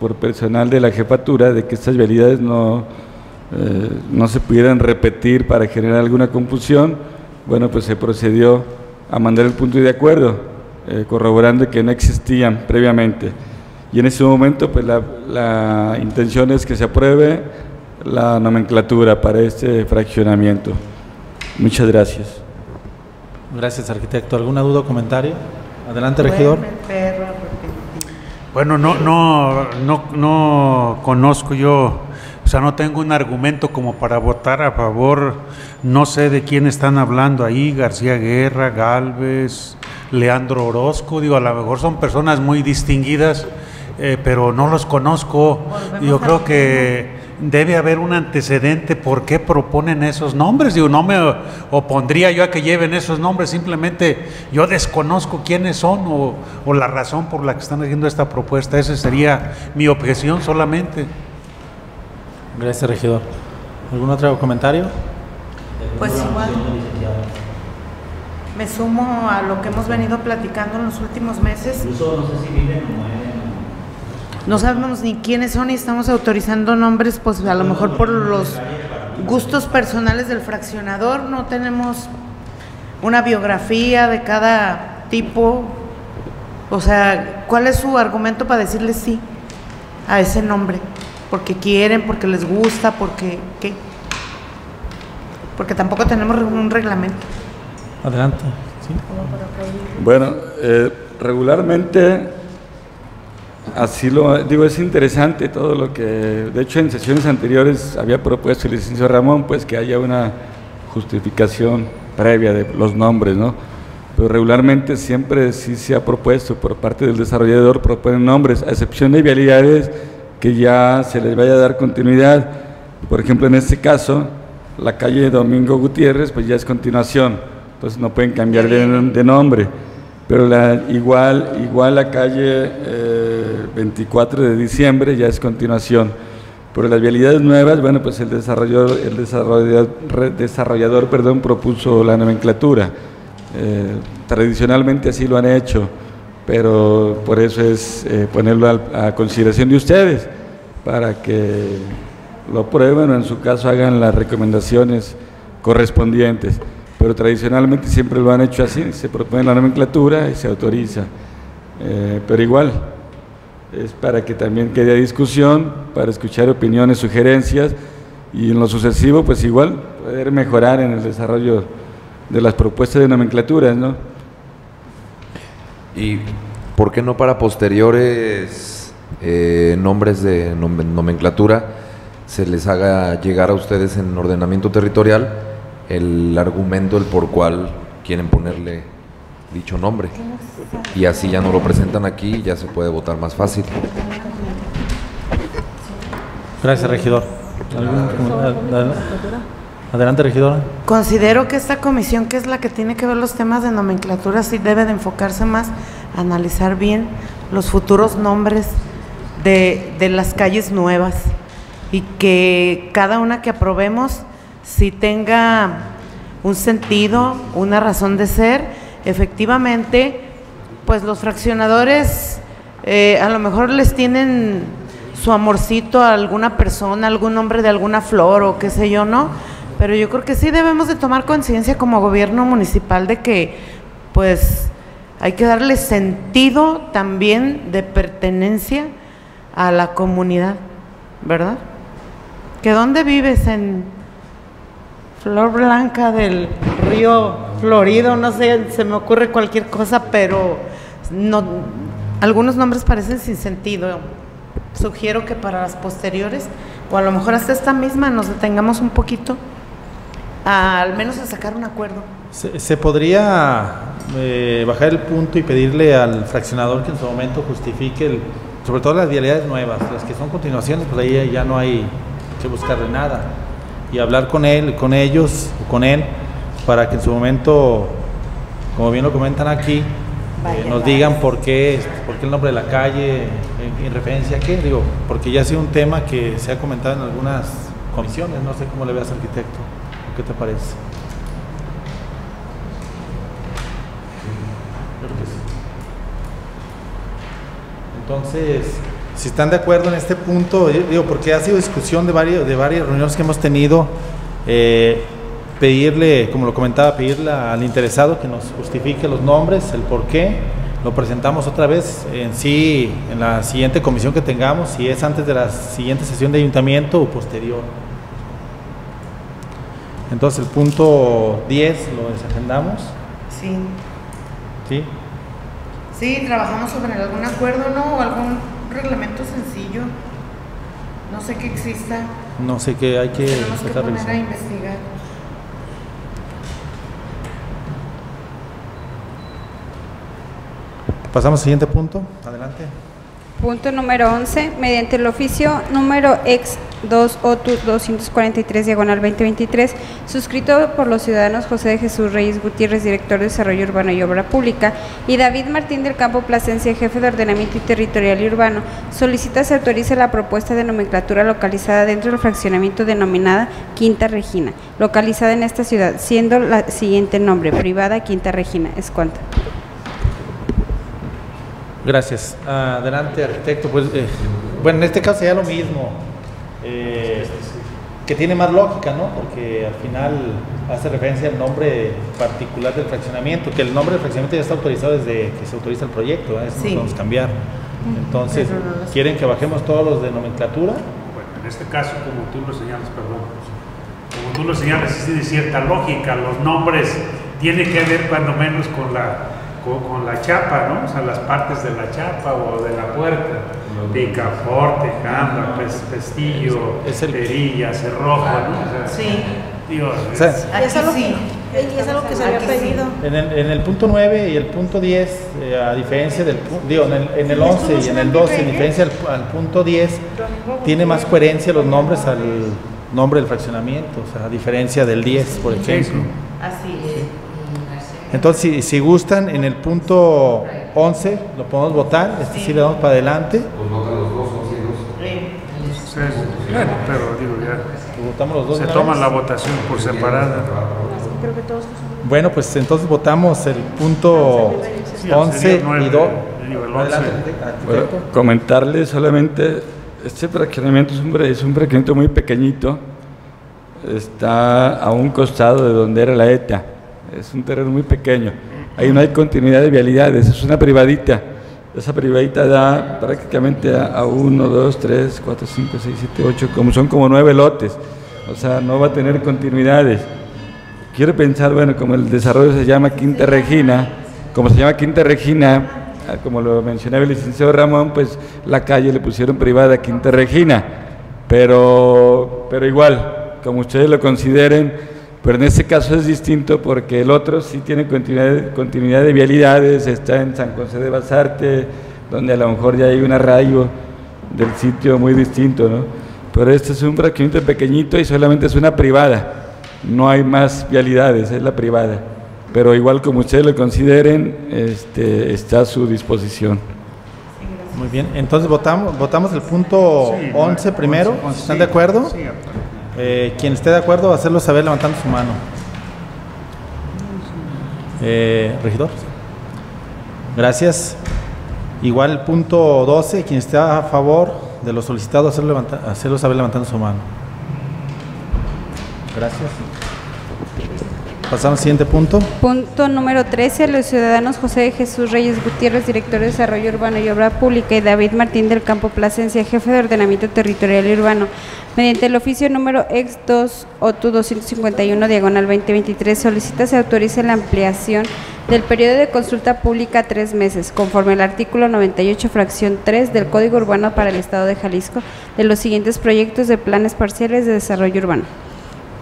por personal de la jefatura de que estas vialidades no, eh, no se pudieran repetir para generar alguna confusión, bueno, pues se procedió a mandar el punto de acuerdo, eh, corroborando que no existían previamente. Y en ese momento, pues la, la intención es que se apruebe la nomenclatura para este fraccionamiento. Muchas gracias. Gracias, arquitecto. ¿Alguna duda o comentario? Adelante, regidor. Bueno, no, no, no, no conozco yo, o sea, no tengo un argumento como para votar a favor, no sé de quién están hablando ahí, García Guerra, Galvez, Leandro Orozco, digo, a lo mejor son personas muy distinguidas, eh, pero no los conozco. Yo creo que debe haber un antecedente por qué proponen esos nombres. Digo, no me opondría yo a que lleven esos nombres, simplemente yo desconozco quiénes son o, o la razón por la que están haciendo esta propuesta. Esa sería mi objeción solamente. Gracias, regidor. ¿Algún otro comentario? Pues igual. Me sumo a lo que hemos venido platicando en los últimos meses. No sabemos ni quiénes son y estamos autorizando nombres, pues a lo mejor por los gustos personales del fraccionador. No tenemos una biografía de cada tipo. O sea, ¿cuál es su argumento para decirle sí a ese nombre? Porque quieren, porque les gusta, porque qué? Porque tampoco tenemos un reglamento. Adelante. ¿Sí? Bueno, eh, regularmente, así lo digo, es interesante todo lo que, de hecho en sesiones anteriores había propuesto el licenciado Ramón, pues que haya una justificación previa de los nombres, ¿no? Pero regularmente siempre sí se ha propuesto por parte del desarrollador, proponen nombres, a excepción de vialidades que ya se les vaya a dar continuidad. Por ejemplo, en este caso, la calle Domingo Gutiérrez, pues ya es continuación, entonces no pueden cambiar de, de nombre. Pero la, igual, igual la calle eh, 24 de diciembre ya es continuación. Pero las vialidades nuevas, bueno, pues el desarrollador, el desarrollador, desarrollador perdón, propuso la nomenclatura. Eh, tradicionalmente así lo han hecho, pero por eso es eh, ponerlo al- a, consideración de ustedes, para que lo prueben o en su caso hagan las recomendaciones correspondientes. Pero tradicionalmente siempre lo han hecho así, se propone la nomenclatura y se autoriza. Eh, pero igual, es para que también quede discusión, para escuchar opiniones, sugerencias y en lo sucesivo, pues igual, poder mejorar en el desarrollo de las propuestas de nomenclaturas, ¿no? ¿Y por qué no para posteriores eh, nombres de nom- nomenclatura se les haga llegar a ustedes en ordenamiento territorial el argumento, el por cual quieren ponerle dicho nombre? Y así ya no lo presentan aquí y ya se puede votar más fácil. Gracias, regidor. ¿Algún- ad- Adelante, regidora. Considero que esta comisión, que es la que tiene que ver los temas de nomenclatura, sí debe de enfocarse más a analizar bien los futuros nombres de, de las calles nuevas y que cada una que aprobemos sí tenga un sentido, una razón de ser. Efectivamente, pues los fraccionadores eh, a lo mejor les tienen su amorcito a alguna persona, algún nombre de alguna flor o qué sé yo, ¿no? Pero yo creo que sí debemos de tomar conciencia como gobierno municipal de que pues hay que darle sentido también de pertenencia a la comunidad, ¿verdad? ¿Que dónde vives en Flor Blanca del río Florido? No sé, se me ocurre cualquier cosa, pero no, algunos nombres parecen sin sentido. Sugiero que para las posteriores, o a lo mejor hasta esta misma, nos detengamos un poquito, al menos a sacar un acuerdo. Se, se podría eh, bajar el punto y pedirle al fraccionador que en su momento justifique, el- sobre todo las vialidades nuevas, las que son continuaciones, pues ahí ya no hay que buscarle nada. Y hablar con él, con ellos, o con él, para que en su momento, como bien lo comentan aquí, eh, nos digan por qué, por qué el nombre de la calle, en, en referencia a qué, digo, porque ya ha sido un tema que se ha comentado en algunas comisiones, no sé cómo le veas arquitecto, ¿o ¿qué te parece? Creo que sí. Entonces, si están de acuerdo en este punto, eh, digo, porque ha sido discusión de varios, de varias reuniones que hemos tenido, eh, pedirle, como lo comentaba, pedirle al interesado que nos justifique los nombres, el por qué, lo presentamos otra vez en sí, en la siguiente comisión que tengamos, si es antes de la siguiente sesión de ayuntamiento o posterior. Entonces, el punto 10 lo desagendamos, Sí. ¿sí? Sí, trabajamos sobre algún acuerdo, ¿no? O algún reglamento sencillo. No sé qué exista. No sé qué hay que Tenemos que empezar a poner a investigar. Pasamos al siguiente punto. Adelante. Punto número 11. Mediante el oficio número ex 2 OTU 243 diagonal 2023, suscrito por los ciudadanos José de Jesús Reyes Gutiérrez, director de Desarrollo Urbano y Obra Pública, y David Martín del Campo Plasencia, jefe de Ordenamiento y Territorial y Urbano, solicita se autorice la propuesta de nomenclatura localizada dentro del fraccionamiento denominada Quinta Regina, localizada en esta ciudad, siendo la siguiente nombre, privada Quinta Regina. Es cuanto. Gracias. Adelante, arquitecto. Pues, eh, bueno, en este caso ya lo mismo, eh, que tiene más lógica, ¿no? Porque al final hace referencia al nombre particular del fraccionamiento, que el nombre del fraccionamiento ya está autorizado desde que se autoriza el proyecto, ¿eh? eso no Sí. podemos cambiar. Entonces, no los- ¿quieren que bajemos todos los de nomenclatura? Bueno, en este caso, como tú lo señalas, perdón, como tú lo señalas, sí tiene cierta lógica, los nombres tienen que ver cuando menos con la, con, con la chapa, ¿no? O sea, las partes de la chapa o de la puerta, picaforte, jamba, pes- pestillo, Es el- perilla, cerrojo, ¿no? O sea, Sí. sea, es- Aquí es algo sí. es algo que se había pedido. En el, en el punto 9 y el punto 10, eh, a diferencia del pu- digo, en el, en el 11 y en el 12, en diferencia al, al punto 10, tiene más coherencia los nombres al nombre del fraccionamiento, o sea, a diferencia del 10, por ejemplo. Así es. Entonces, si, si gustan, en el punto 11 lo podemos votar, este sí le damos para adelante, Sí. es- bueno, pero digo, ya pues votamos los dos. se toma la votación por separada. Bueno, pues entonces votamos el punto Sí, 11 sería y nueve, 2. sí. el Adelante, 11. arquitecto. Bueno, comentarles solamente, este fraccionamiento es un, es un fraccionamiento muy pequeñito, está a un costado de donde era la ETA, es un terreno muy pequeño, ahí no hay continuidad de vialidades, es una privadita, esa privadita da prácticamente a, a uno, dos, tres, cuatro, cinco, seis, siete, ocho, como son como nueve lotes, o sea, no va a tener continuidades. Quiero pensar, bueno, como el desarrollo se llama Quinta Regina, como se llama Quinta Regina, ah, como lo mencionaba el licenciado Ramón, pues la calle le pusieron privada Quinta Regina, pero, pero igual, como ustedes lo consideren, pero en este caso es distinto porque el otro sí tiene continuidad, continuidad de vialidades, está en San José de Basarte, donde a lo mejor ya hay un arraigo del sitio muy distinto, ¿no? Pero este es un fraccionamiento pequeñito y solamente es una privada no hay más vialidades, es la privada. Pero igual como ustedes lo consideren, este, está a su disposición. Muy bien, entonces votamos, votamos el punto Sí, 11 primero, 11, ¿están sí, de acuerdo? sí, Eh, quien esté de acuerdo, hacerlo saber levantando su mano. Eh, regidor. Gracias. Igual punto 12, quien esté a favor de lo solicitado, hacerlo, hacerlo saber levantando su mano. Gracias. Pasamos al siguiente punto. Punto número 13. Los ciudadanos José de Jesús Reyes Gutiérrez, director de Desarrollo Urbano y Obra Pública, y David Martín del Campo Plasencia, jefe de Ordenamiento Territorial y Urbano, mediante el oficio número ex 2 OTU 251 diagonal 2023, solicita se autorice la ampliación del periodo de consulta pública a tres meses, conforme al artículo 98, fracción 3 del Código Urbano para el Estado de Jalisco, de los siguientes proyectos de planes parciales de desarrollo urbano.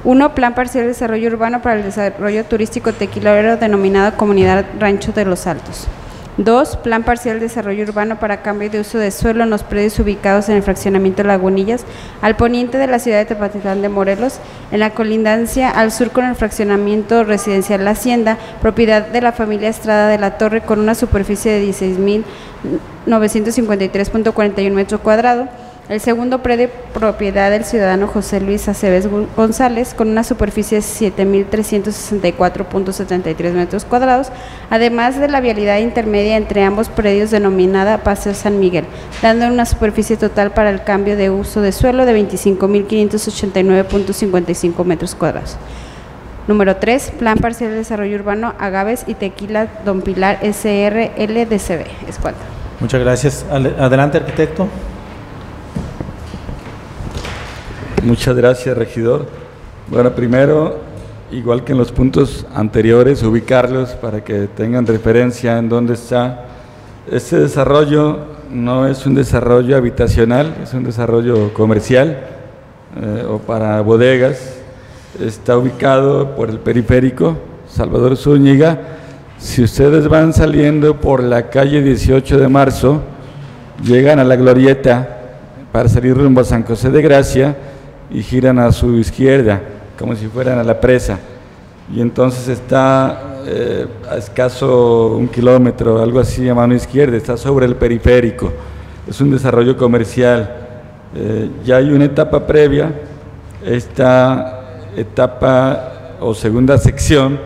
1. Plan parcial de desarrollo urbano para el desarrollo turístico tequilero denominado Comunidad Rancho de los Altos. 2. Plan parcial de desarrollo urbano para cambio de uso de suelo en los predios ubicados en el fraccionamiento Lagunillas, al poniente de la ciudad de Tepatitlán de Morelos, en la colindancia al sur con el fraccionamiento residencial La Hacienda, propiedad de la familia Estrada de la Torre, con una superficie de 16.953.41 metros cuadrados. El segundo predio propiedad del ciudadano José Luis Aceves González con una superficie de 7.364.73 metros cuadrados, además de la vialidad intermedia entre ambos predios denominada Paseo San Miguel, dando una superficie total para el cambio de uso de suelo de 25.589.55 metros cuadrados. Número 3, Plan Parcial de Desarrollo Urbano Agaves y Tequila Don Pilar SR LDCB. Es cuanto. Muchas gracias. Adelante, arquitecto. Muchas gracias, regidor. Bueno, primero, igual que en los puntos anteriores, ubicarlos para que tengan referencia en dónde está. Este desarrollo no es un desarrollo habitacional, es un desarrollo comercial eh, o para bodegas. Está ubicado por el periférico Salvador Zúñiga. Si ustedes van saliendo por la calle 18 de marzo, llegan a la glorieta para salir rumbo a San José de Gracia y giran a su izquierda, como si fueran a la presa. Y entonces está eh, a escaso un kilómetro, algo así a mano izquierda, está sobre el periférico. Es un desarrollo comercial. Eh, ya hay una etapa previa, esta etapa o segunda sección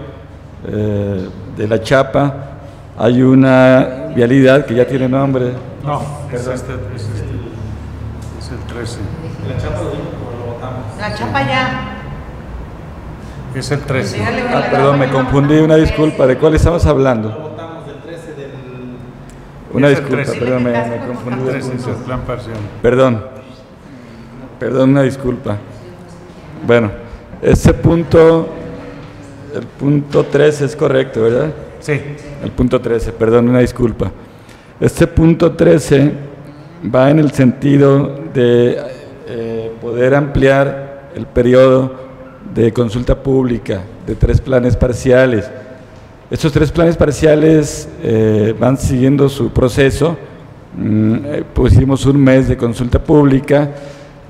eh, de la chapa, hay una vialidad que ya tiene nombre, No, es este, es este, es el 13. La chapa ya. Es el 13. Déjale que Ah, la perdón, me chapa confundí, una disculpa, ¿de cuál estamos hablando? Una disculpa, 13. perdón, me, me confundí El de 13 es el puntos. plan parcial. Perdón, perdón, una disculpa. Bueno, ese punto, el punto 13 es correcto, ¿verdad? Sí, El punto 13, perdón, una disculpa. Este punto 13 va en el sentido de poder ampliar el periodo de consulta pública de tres planes parciales. Estos tres planes parciales eh, van siguiendo su proceso. Mm, eh, pusimos un mes de consulta pública.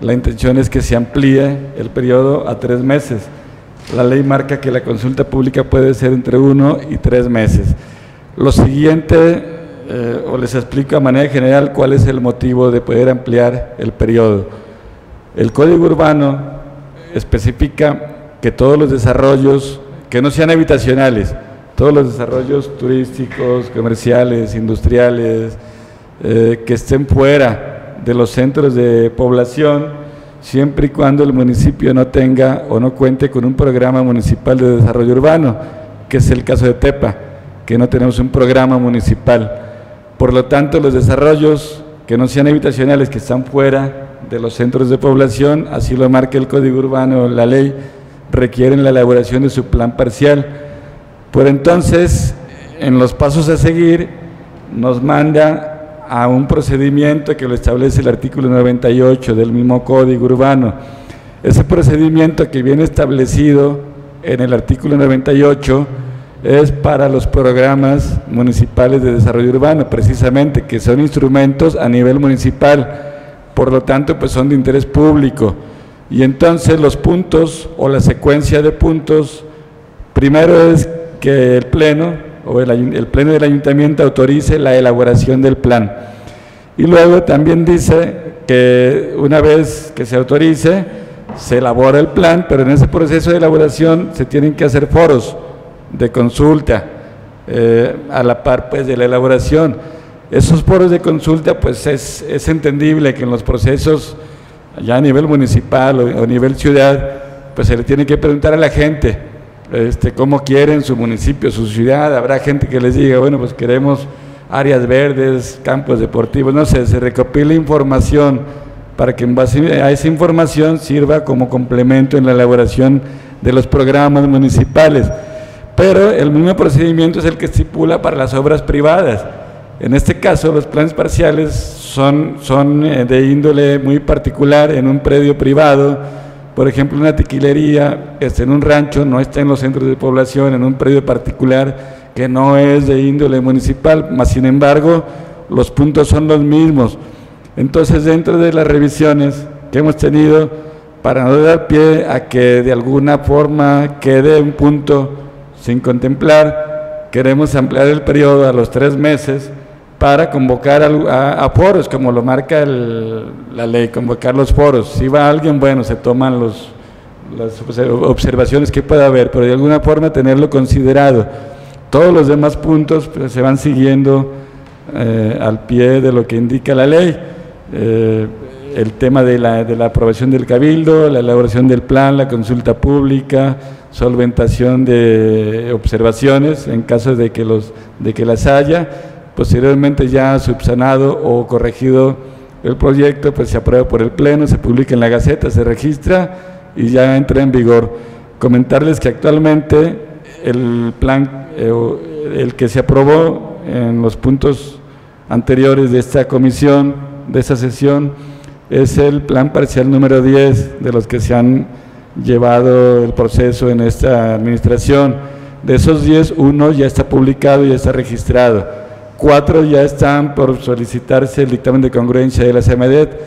La intención es que se amplíe el periodo a tres meses. La ley marca que la consulta pública puede ser entre uno y tres meses. Lo siguiente, eh, o les explico a manera general cuál es el motivo de poder ampliar el periodo. El Código Urbano especifica que todos los desarrollos que no sean habitacionales, todos los desarrollos turísticos, comerciales, industriales, eh, que estén fuera de los centros de población, siempre y cuando el municipio no tenga o no cuente con un programa municipal de desarrollo urbano, que es el caso de Tepa, que no tenemos un programa municipal. Por lo tanto, los desarrollos que no sean habitacionales, que están fuera de los centros de población, así lo marca el Código Urbano, la ley, requieren la elaboración de su plan parcial. Por entonces, en los pasos a seguir, nos manda a un procedimiento que lo establece el artículo 98 del mismo Código Urbano. Ese procedimiento que viene establecido en el artículo 98 es para los programas municipales de desarrollo urbano, precisamente, que son instrumentos a nivel municipal por lo tanto pues son de interés público. Y entonces los puntos o la secuencia de puntos, primero es que el Pleno o el, Pleno del Ayuntamiento autorice la elaboración del plan. Y luego también dice que una vez que se autorice, se elabora el plan, pero en ese proceso de elaboración se tienen que hacer foros de consulta eh, a la par pues de la elaboración. Esos foros de consulta, pues es, entendible que en los procesos, ya a nivel municipal o a nivel ciudad, pues se le tiene que preguntar a la gente este, cómo quieren su municipio, su ciudad. Habrá gente que les diga, bueno, pues queremos áreas verdes, campos deportivos, no sé, se recopila información para que en base a esa información sirva como complemento en la elaboración de los programas municipales. Pero el mismo procedimiento es el que estipula para las obras privadas. En este caso, los planes parciales son, son eh, de índole muy particular en un predio privado, por ejemplo, una tequilería está en un rancho, no está en los centros de población, en un predio particular que no es de índole municipal, más sin embargo, los puntos son los mismos. Entonces, dentro de las revisiones que hemos tenido, para no dar pie a que de alguna forma quede un punto sin contemplar, queremos ampliar el periodo a los tres meses para convocar a, foros, como lo marca la ley, convocar los foros. Si va alguien, bueno, se toman los, las observaciones que pueda haber, pero de alguna forma tenerlo considerado. Todos los demás puntos pues, se van siguiendo eh, al pie de lo que indica la ley. Eh, el tema de la, aprobación del cabildo, la elaboración del plan, la consulta pública, solventación de observaciones en caso de que, los, de que las haya Posteriormente ya subsanado o corregido el proyecto, pues se aprueba por el Pleno, se publica en la Gaceta, se registra y ya entra en vigor. Comentarles que actualmente el plan, eh, el que se aprobó en los puntos anteriores de esta comisión, de esta sesión, es el plan parcial número 10 de los que se han llevado el proceso en esta administración. De esos 10, uno ya está publicado y ya está registrado cuatro ya están por solicitarse el dictamen de congruencia de la CMDET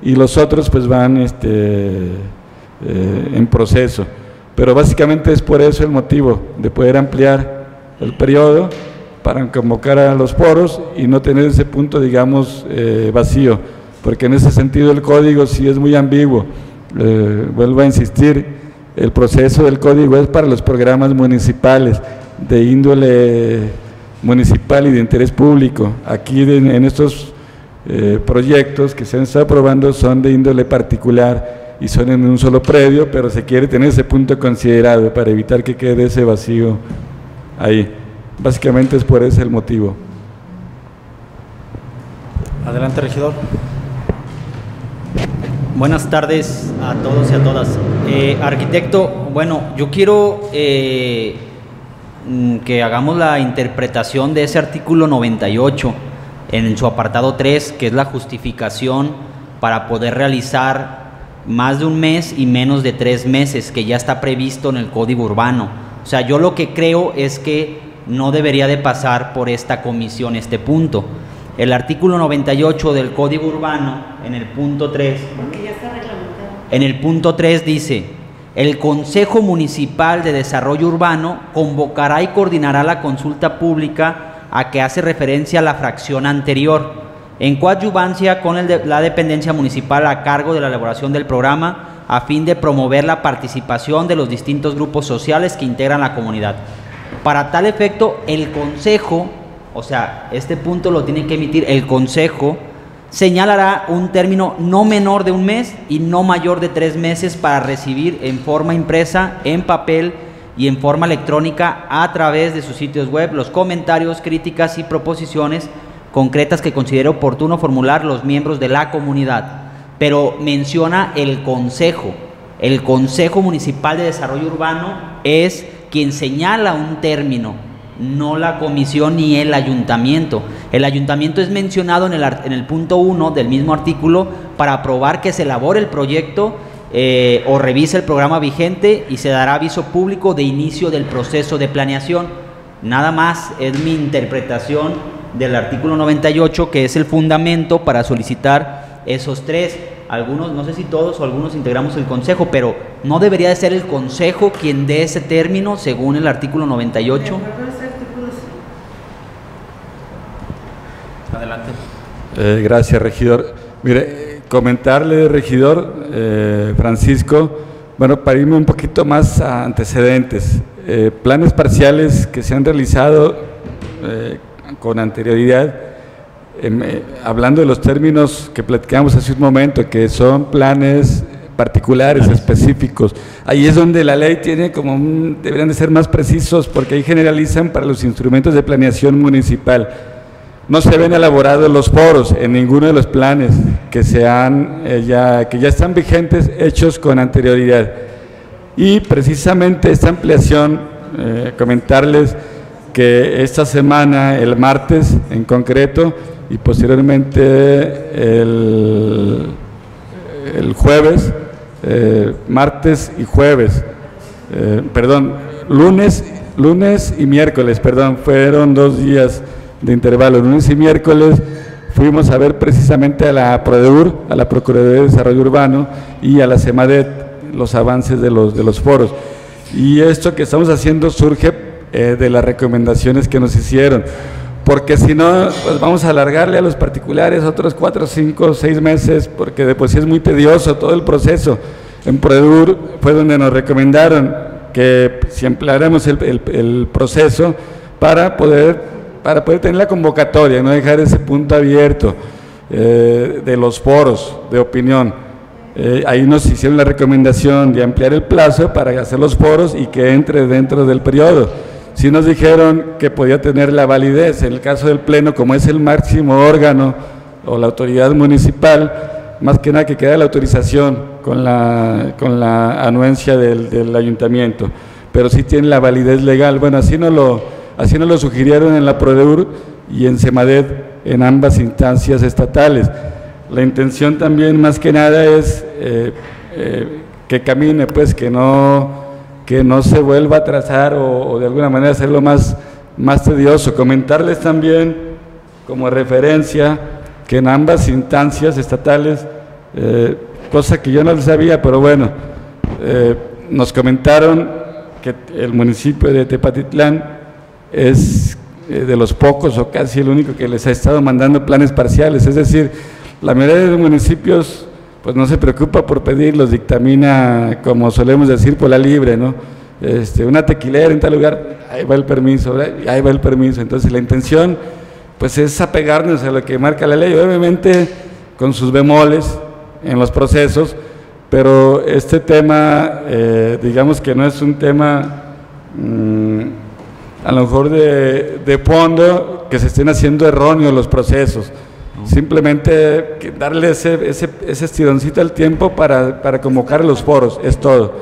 y los otros pues van este, eh, en proceso. Pero básicamente es por eso el motivo de poder ampliar el periodo para convocar a los foros y no tener ese punto, digamos, eh, vacío, porque en ese sentido el código sí es muy ambiguo. Eh, vuelvo a insistir, el proceso del código es para los programas municipales de índole municipal y de interés público. Aquí en estos eh, proyectos que se han estado aprobando son de índole particular y son en un solo predio, pero se quiere tener ese punto considerado para evitar que quede ese vacío ahí. Básicamente es por ese el motivo. Adelante, regidor. Buenas tardes a todos y a todas. Eh, arquitecto, bueno, yo quiero eh, que hagamos la interpretación de ese artículo 98 en su apartado 3, que es la justificación para poder realizar más de un mes y menos de tres meses, que ya está previsto en el Código Urbano. O sea, yo lo que creo es que no debería de pasar por esta comisión este punto. El artículo 98 del Código Urbano, en el punto 3, en el punto 3 dice, el Consejo Municipal de Desarrollo Urbano convocará y coordinará la consulta pública a que hace referencia la fracción anterior, en coadyuvancia con la dependencia municipal a cargo de la elaboración del programa, a fin de promover la participación de los distintos grupos sociales que integran la comunidad. Para tal efecto, el Consejo O sea, este punto lo tiene que emitir el Consejo. Señalará un término no menor de un mes y no mayor de tres meses para recibir en forma impresa, en papel y en forma electrónica a través de sus sitios web los comentarios, críticas y proposiciones concretas que considere oportuno formular los miembros de la comunidad. Pero menciona el Consejo. El Consejo Municipal de Desarrollo Urbano es quien señala un término, no la comisión ni el ayuntamiento. El ayuntamiento es mencionado en el, en el punto 1 del mismo artículo para aprobar que se elabore el proyecto eh, o revise el programa vigente y se dará aviso público de inicio del proceso de planeación. Nada más es mi interpretación del artículo 98 que es el fundamento para solicitar esos tres. Algunos, no sé si todos o algunos integramos el consejo, pero no debería de ser el consejo quien dé ese término según el artículo 98. Adelante. Eh, gracias, regidor. Mire, comentarle, regidor eh, Francisco, bueno, para irme un poquito más a antecedentes, eh, planes parciales que se han realizado con anterioridad, hablando de los términos que platicamos hace un momento, que son planes particulares, específicos. Ahí es donde la ley tiene como deberían de ser más precisos porque ahí generalizan para los instrumentos de planeación municipal. No se ven elaborados los foros en ninguno de los planes que, se eh, ya, que ya están vigentes, hechos con anterioridad. Y precisamente esta ampliación, eh, comentarles que esta semana, el martes en concreto, y posteriormente el, el jueves, eh, martes y jueves, perdón, lunes, lunes y miércoles, perdón, fueron dos días de intervalo, lunes y miércoles, fuimos a ver precisamente a la PRODEUR, a la Procuraduría de Desarrollo Urbano y a la CEMADET los avances de los, de los foros. Y esto que estamos haciendo surge eh, de las recomendaciones que nos hicieron, porque si no, pues vamos a alargarle a los particulares otros cuatro, cinco, seis meses, porque después sí es muy tedioso todo el proceso. En PRODEUR fue donde nos recomendaron que si empleáramos el, el, el proceso para poder para poder tener la convocatoria, no dejar ese punto abierto eh, de los foros de opinión. Eh, ahí nos hicieron la recomendación de ampliar el plazo para hacer los foros y que entre dentro del periodo. Sí nos dijeron que podía tener la validez, en el caso del Pleno, como es el máximo órgano o la autoridad municipal, más que nada que queda la autorización con la, con la anuencia del, del ayuntamiento, pero sí tiene la validez legal. Bueno, así no lo Así nos lo sugirieron en la PRODEUR y en SEMADET en ambas instancias estatales. La intención también más que nada es eh, eh, que camine, pues que no, que no se vuelva a trazar o, de alguna manera hacerlo más, más tedioso. Comentarles también como referencia que en ambas instancias estatales, eh, cosa que yo no sabía, pero bueno, nos comentaron que el municipio de Tepatitlán es eh, de los pocos o casi el único que les ha estado mandando planes parciales, es decir, la mayoría de los municipios pues no se preocupa por pedirlos, dictamina, como solemos decir, por la libre, ¿no? Este, una tequilera en tal lugar, ahí va el permiso, ahí va el permiso. Entonces la intención pues es apegarnos a lo que marca la ley, obviamente con sus bemoles en los procesos, pero este tema, eh, digamos que no es un tema... Mm, a lo mejor de, de fondo que se estén haciendo erróneos los procesos. Simplemente darle ese, ese, ese estironcito al tiempo para, para convocar los foros, es todo.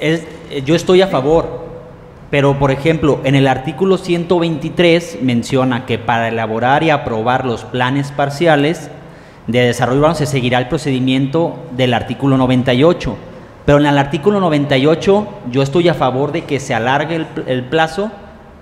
Es, yo estoy a favor, pero por ejemplo, en el artículo 123 menciona que para elaborar y aprobar los planes parciales de desarrollo urbano se seguirá el procedimiento del artículo 98. Pero en el artículo 98 yo estoy a favor de que se alargue el, el plazo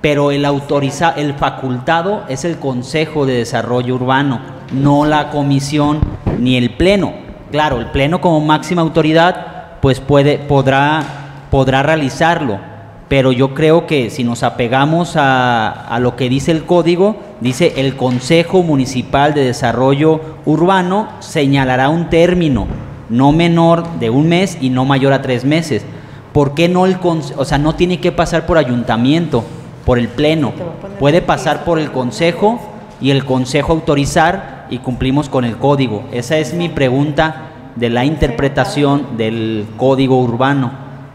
pero el autoriza, el facultado es el Consejo de Desarrollo Urbano, no la comisión ni el pleno. Claro, el pleno como máxima autoridad pues puede podrá podrá realizarlo, pero yo creo que si nos apegamos a, lo que dice el código, dice el Consejo Municipal de Desarrollo Urbano señalará un término no menor de un mes y no mayor a tres meses. ¿Por qué no el, o sea, no tiene que pasar por ayuntamiento? Por el Pleno. Puede pasar por el Consejo y el Consejo autorizar y cumplimos con el código. Esa es mi pregunta de la interpretación del código urbano,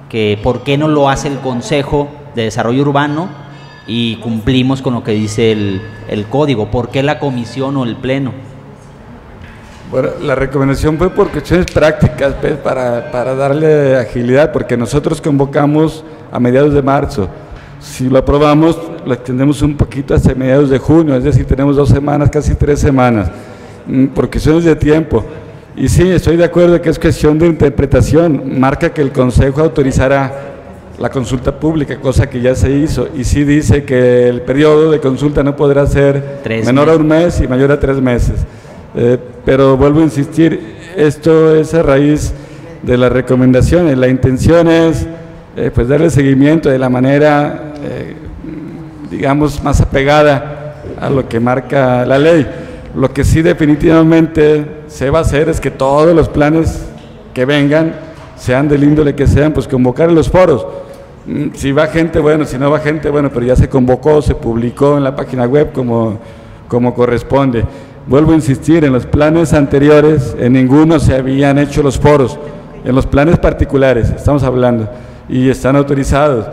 que por qué no lo hace el Consejo de Desarrollo Urbano y cumplimos con lo que dice el, el código, por qué la comisión o el Pleno. Bueno, la recomendación fue por cuestiones prácticas, pues, para, para darle agilidad, porque nosotros convocamos a mediados de marzo. Si lo aprobamos, lo extendemos un poquito hasta mediados de junio, es decir, tenemos dos semanas, casi tres semanas, mm, por cuestiones de tiempo. Y sí, estoy de acuerdo que es cuestión de interpretación, marca que el Consejo autorizará la consulta pública, cosa que ya se hizo, y sí dice que el periodo de consulta no podrá ser Tres menor a meses. un mes y mayor a tres meses. Eh, pero vuelvo a insistir, esto es a raíz de las recomendaciones. La intención es eh, pues darle seguimiento de la manera, eh, digamos, más apegada a lo que marca la ley. Lo que sí definitivamente se va a hacer es que todos los planes que vengan, sean del índole que sean, pues convocar en los foros. Mm, Si va gente, bueno, si no va gente, bueno, pero ya se convocó, se publicó en la página web como, como corresponde. Vuelvo a insistir, en los planes anteriores, en ninguno se habían hecho los foros, en los planes particulares, estamos hablando, y están autorizados,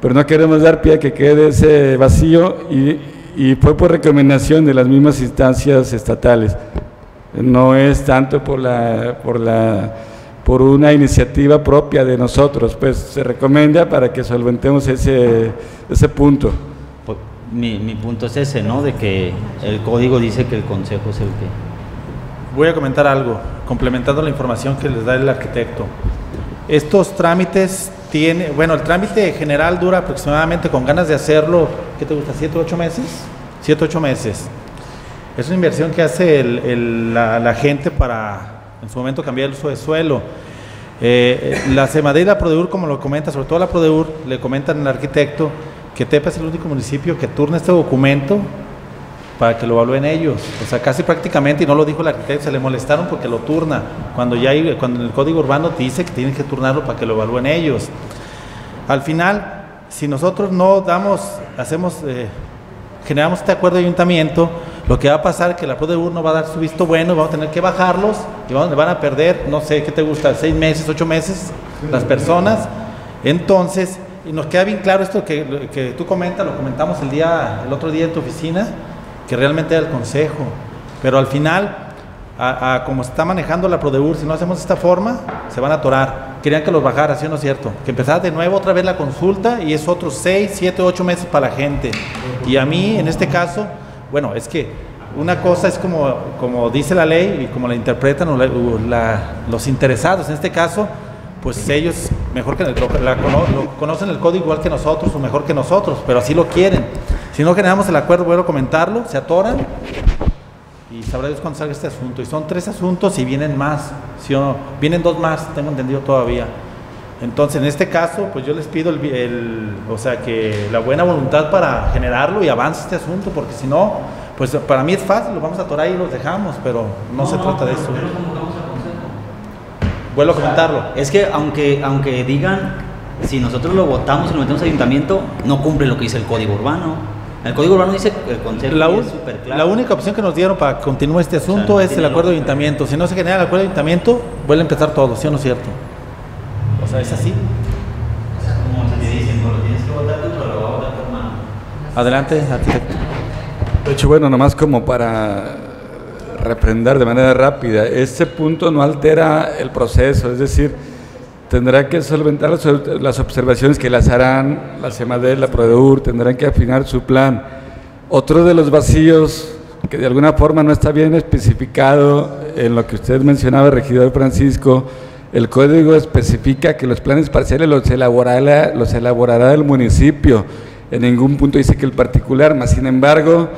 pero no queremos dar pie a que quede ese vacío y, y fue por recomendación de las mismas instancias estatales. No es tanto por la, por la por una iniciativa propia de nosotros, pues se recomienda para que solventemos ese, ese punto. Pues, mi, mi punto es ese, ¿no? De que el código dice que el Consejo es el que... Voy a comentar algo, complementando la información que les da el arquitecto. Estos trámites bueno, el trámite general dura aproximadamente con ganas de hacerlo, ¿qué te gusta? ¿Siete, ocho meses? Siete, ocho meses. Es una inversión que hace el- la, gente para en su momento cambiar el uso de suelo. Eh, la Semadé y la Prodeur, como lo comenta, sobre todo la Prodeur, le comentan al arquitecto que Tepa es el único municipio que turna este documento para que lo evalúen ellos. O sea, casi prácticamente, y no lo dijo el arquitecto, se le molestaron porque lo turna, cuando ya hay, cuando en el código urbano dice que tienen que turnarlo para que lo evalúen ellos. Al final, si nosotros no damos, hacemos, eh, generamos este acuerdo de ayuntamiento, lo que va a pasar es que la PRODEUR no va a dar su visto bueno, vamos a tener que bajarlos y van a perder, no sé, ¿qué te gusta? ¿Seis meses, ocho meses las personas? Entonces, y nos queda bien claro esto que, que tú comentas, lo comentamos el, día, el otro día en tu oficina, que realmente era el consejo. Pero al final, como está manejando la Prodeur, si no hacemos esta forma, se van a atorar. Querían que los bajara, ¿sí o no es cierto? Que empezara de nuevo otra vez la consulta y es otros 6, 7, 8 meses para la gente. Y a mí, en este caso, bueno, es que una cosa es como, como dice la ley y como la interpretan los interesados, en este caso, pues ellos mejor que cono- lo conocen el código igual que nosotros o mejor que nosotros, pero así lo quieren. Si no generamos el acuerdo, vuelvo a comentarlo, se atoran y sabrá Dios cuándo salga este asunto. Y son tres asuntos y vienen más, ¿sí o no? Vienen dos más, tengo entendido todavía. Entonces, en este caso, pues yo les pido el, el- o sea, que la buena voluntad para generarlo y avance este asunto, porque si no, pues para mí es fácil, lo vamos a atorar y los dejamos, pero no, se trata de eso. Vuelvo a comentarlo. Es que aunque, aunque digan, si nosotros lo votamos y lo metemos al ayuntamiento, no cumple lo que dice el código urbano. El código urbano dice que el consejo La, es súper claro. la única opción que nos dieron para que continúe este asunto O sea, es el acuerdo de ayuntamiento. Si no se genera el acuerdo de ayuntamiento, vuelve a empezar todo, ¿sí o no es cierto? O sea, es así. Como se te dicen, lo tienes que votar tú, pero lo va a votar tu hermano. Adelante, arquitecto. De hecho, bueno, nomás como para reprender de manera rápida, este punto no altera el proceso, es decir, tendrá que solventar las, observaciones que las harán la CEMADEL, la PRODEUR, tendrán que afinar su plan. Otro de los vacíos que de alguna forma no está bien especificado en lo que usted mencionaba, regidor Francisco, el código especifica que los planes parciales los elaborará, los elaborará el municipio. En ningún punto dice que el particular, más sin embargo,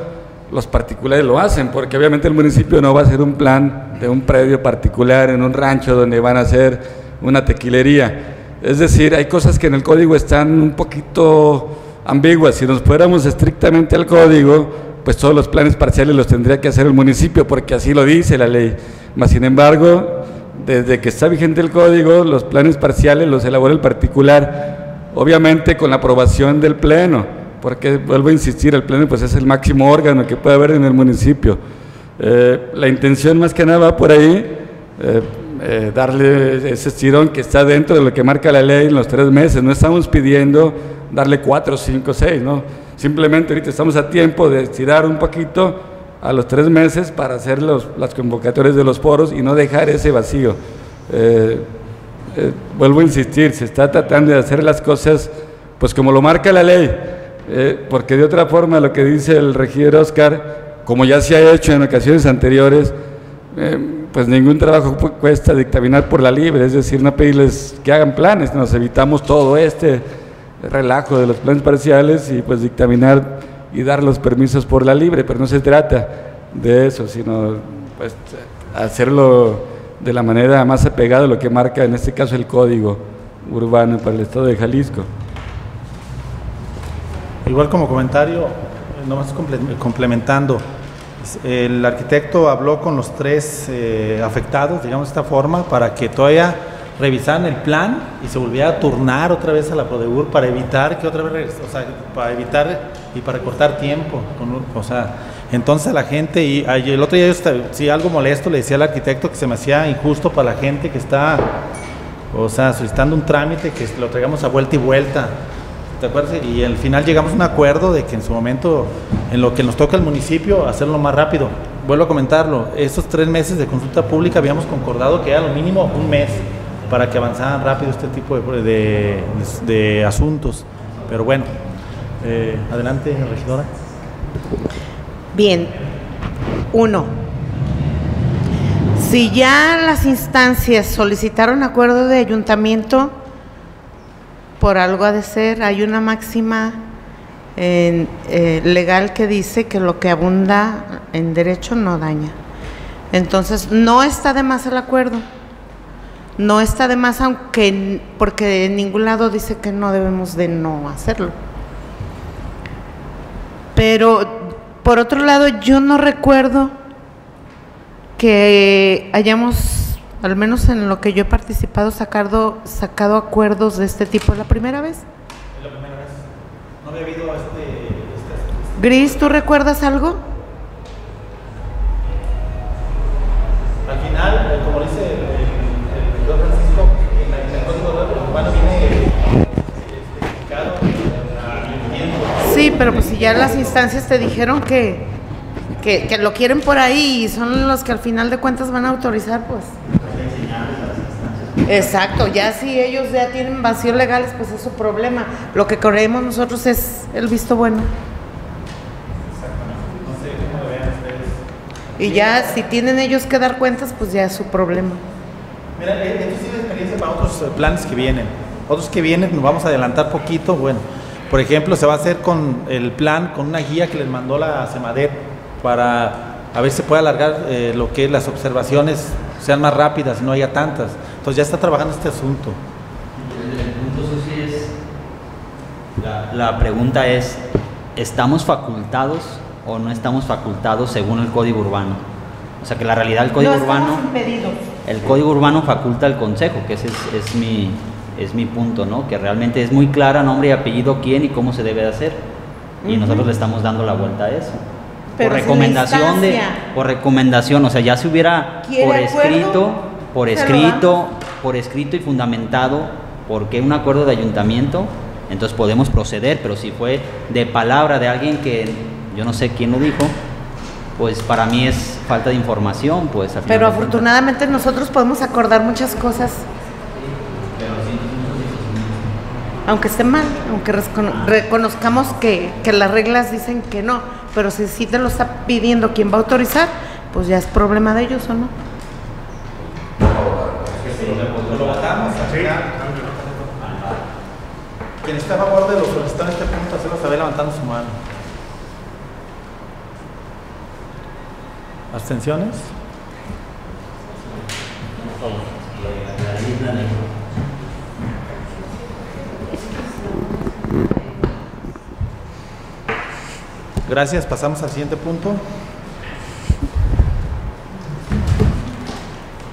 los particulares lo hacen, porque obviamente el municipio no va a hacer un plan de un predio particular en un rancho donde van a hacer una tequilería. Es decir, hay cosas que en el código están un poquito ambiguas. Si nos fuéramos estrictamente al código, pues todos los planes parciales los tendría que hacer el municipio, porque así lo dice la ley. Más sin embargo, desde que está vigente el código, los planes parciales los elabora el particular, obviamente con la aprobación del Pleno, porque vuelvo a insistir, el pleno pues es el máximo órgano que puede haber en el municipio. Eh, la intención más que nada va por ahí, eh, eh, darle ese estirón que está dentro de lo que marca la ley en los tres meses. No estamos pidiendo darle cuatro, cinco, seis, ¿no? Simplemente ahorita estamos a tiempo de estirar un poquito a los tres meses para hacer las convocatorias de los foros y no dejar ese vacío. vuelvo a insistir, se está tratando de hacer las cosas pues como lo marca la ley, porque de otra forma lo que dice el regidor Oscar, como ya se ha hecho en ocasiones anteriores, eh, pues ningún trabajo cuesta dictaminar por la libre, es decir, no pedirles que hagan planes, nos evitamos todo este relajo de los planes parciales y pues dictaminar y dar los permisos por la libre, pero no se trata de eso, sino pues hacerlo de la manera más apegada a lo que marca en este caso el código urbano para el estado de Jalisco. Igual como comentario, nomás complementando, el arquitecto habló con los tres eh, afectados, digamos de esta forma, para que todavía revisaran el plan y se volviera a turnar otra vez a la Prodeur para evitar que otra vez, o sea, para evitar y para cortar tiempo. O sea, entonces la gente, y el otro día yo sí algo molesto le decía al arquitecto que se me hacía injusto para la gente que está, o sea, solicitando un trámite que lo traigamos a vuelta y vuelta. Y al final llegamos a un acuerdo de que en su momento, en lo que nos toca el municipio, hacerlo más rápido. Vuelvo a comentarlo, estos tres meses de consulta pública habíamos concordado que era lo mínimo un mes para que avanzaran rápido este tipo de, de, asuntos. Pero bueno, eh, adelante, regidora. Bien, uno, si ya las instancias solicitaron acuerdo de ayuntamiento, por algo ha de ser. Hay una máxima eh, legal que dice que lo que abunda en derecho no daña. Entonces, no está de más el acuerdo. No está de más, aunque, porque en ningún lado dice que no debemos de no hacerlo. Pero, por otro lado, yo no recuerdo que hayamos al menos en lo que yo he participado, sacado, sacado acuerdos de este tipo. ¿Es la primera vez? La primera vez. No había habido este, este, Gris, ¿tú recuerdas algo? Al final, eh, como dice el, el, Francisco, en el código urbano viene especificado Sí, pero pues si ya las instancias te dijeron que, que, que, lo quieren por ahí y son los que al final de cuentas van a autorizar, pues. Exacto, ya si ellos ya tienen vacíos legales, pues es su problema. Lo que creemos nosotros es el visto bueno. Y ya si tienen ellos que dar cuentas, pues ya es su problema. Mira, esto es experiencia para otros eh, planes que vienen. Otros que vienen, nos vamos a adelantar poquito. Bueno, por ejemplo, se va a hacer con el plan, con una guía que les mandó la CEMADET para a ver si puede alargar eh, lo que es las observaciones sean más rápidas y no haya tantas. Entonces ya está trabajando este asunto. El, punto, sí es, la, pregunta es, ¿estamos facultados o no estamos facultados según el código urbano? O sea que la realidad del código urbano... El código urbano faculta al consejo, que ese es, mi, es mi punto, ¿no? Que realmente es muy clara nombre y apellido quién y cómo se debe de hacer. Y nosotros le estamos dando la vuelta a eso. por recomendación de por recomendación, o sea, ya se hubiera por escrito por escrito, por escrito y fundamentado por qué un acuerdo de ayuntamiento, entonces podemos proceder, pero si fue de palabra de alguien que yo no sé quién lo dijo, pues para mí es falta de información, pues. Pero afortunadamente nosotros podemos acordar muchas cosas. Aunque esté mal, aunque reconozcamos que, que, las reglas dicen que no, pero si sí te lo está pidiendo quien va a autorizar, pues ya es problema de ellos o no. Lo Quien está a favor de lo que está en este punto, se lo sabe levantando su mano. ¿Abstenciones? Gracias, pasamos al siguiente punto.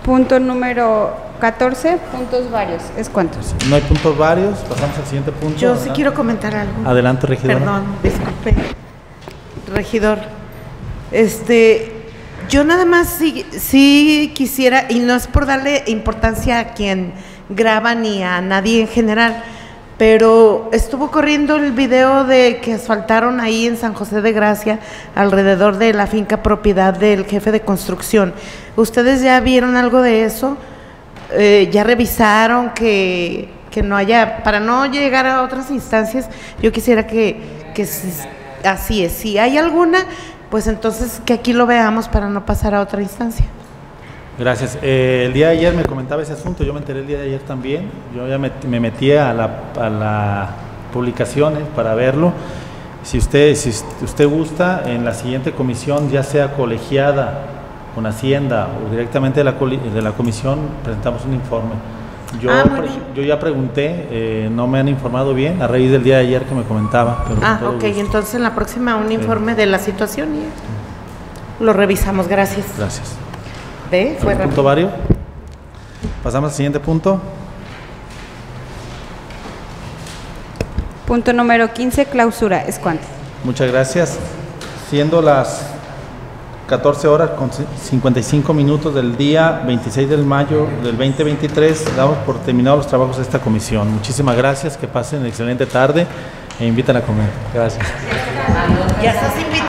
Punto número 14, puntos varios. ¿Es cuánto? No hay puntos varios, pasamos al siguiente punto. Yo sí Adelante. quiero comentar algo. Adelante, regidora. Perdón, disculpe. Regidor. Este, yo nada más sí, sí quisiera, y no es por darle importancia a quien graba ni a nadie en general, pero estuvo corriendo el video de que asfaltaron ahí en San José de Gracia, alrededor de la finca propiedad del jefe de construcción. ¿Ustedes ya vieron algo de eso? Eh, ¿Ya revisaron que, que no haya, para no llegar a otras instancias, yo quisiera que, que si- así es, si hay alguna, pues entonces que aquí lo veamos para no pasar a otra instancia. Gracias. Eh, el día de ayer me comentaba ese asunto, yo me enteré el día de ayer también. Yo ya me, me metí a la, a la publicaciones para verlo. Si usted, si usted gusta, en la siguiente comisión, ya sea colegiada con Hacienda o directamente de la, de la comisión, presentamos un informe. Yo, Ah, yo ya pregunté, eh, no me han informado bien a raíz del día de ayer que me comentaba. Pero Ah, ok, gusto. entonces en la próxima un Sí. informe de la situación y lo revisamos, gracias. Gracias. ¿Ve? Fue ¿Algún rápido. punto vario? Pasamos al siguiente punto. Punto número 15, clausura. ¿Es cuánto? Muchas gracias. Siendo las 14 horas con 55 minutos del día 26 de mayo del 2023, damos por terminados los trabajos de esta comisión. Muchísimas gracias, que pasen excelente tarde e invitan a comer. Gracias. Ya estás invitado.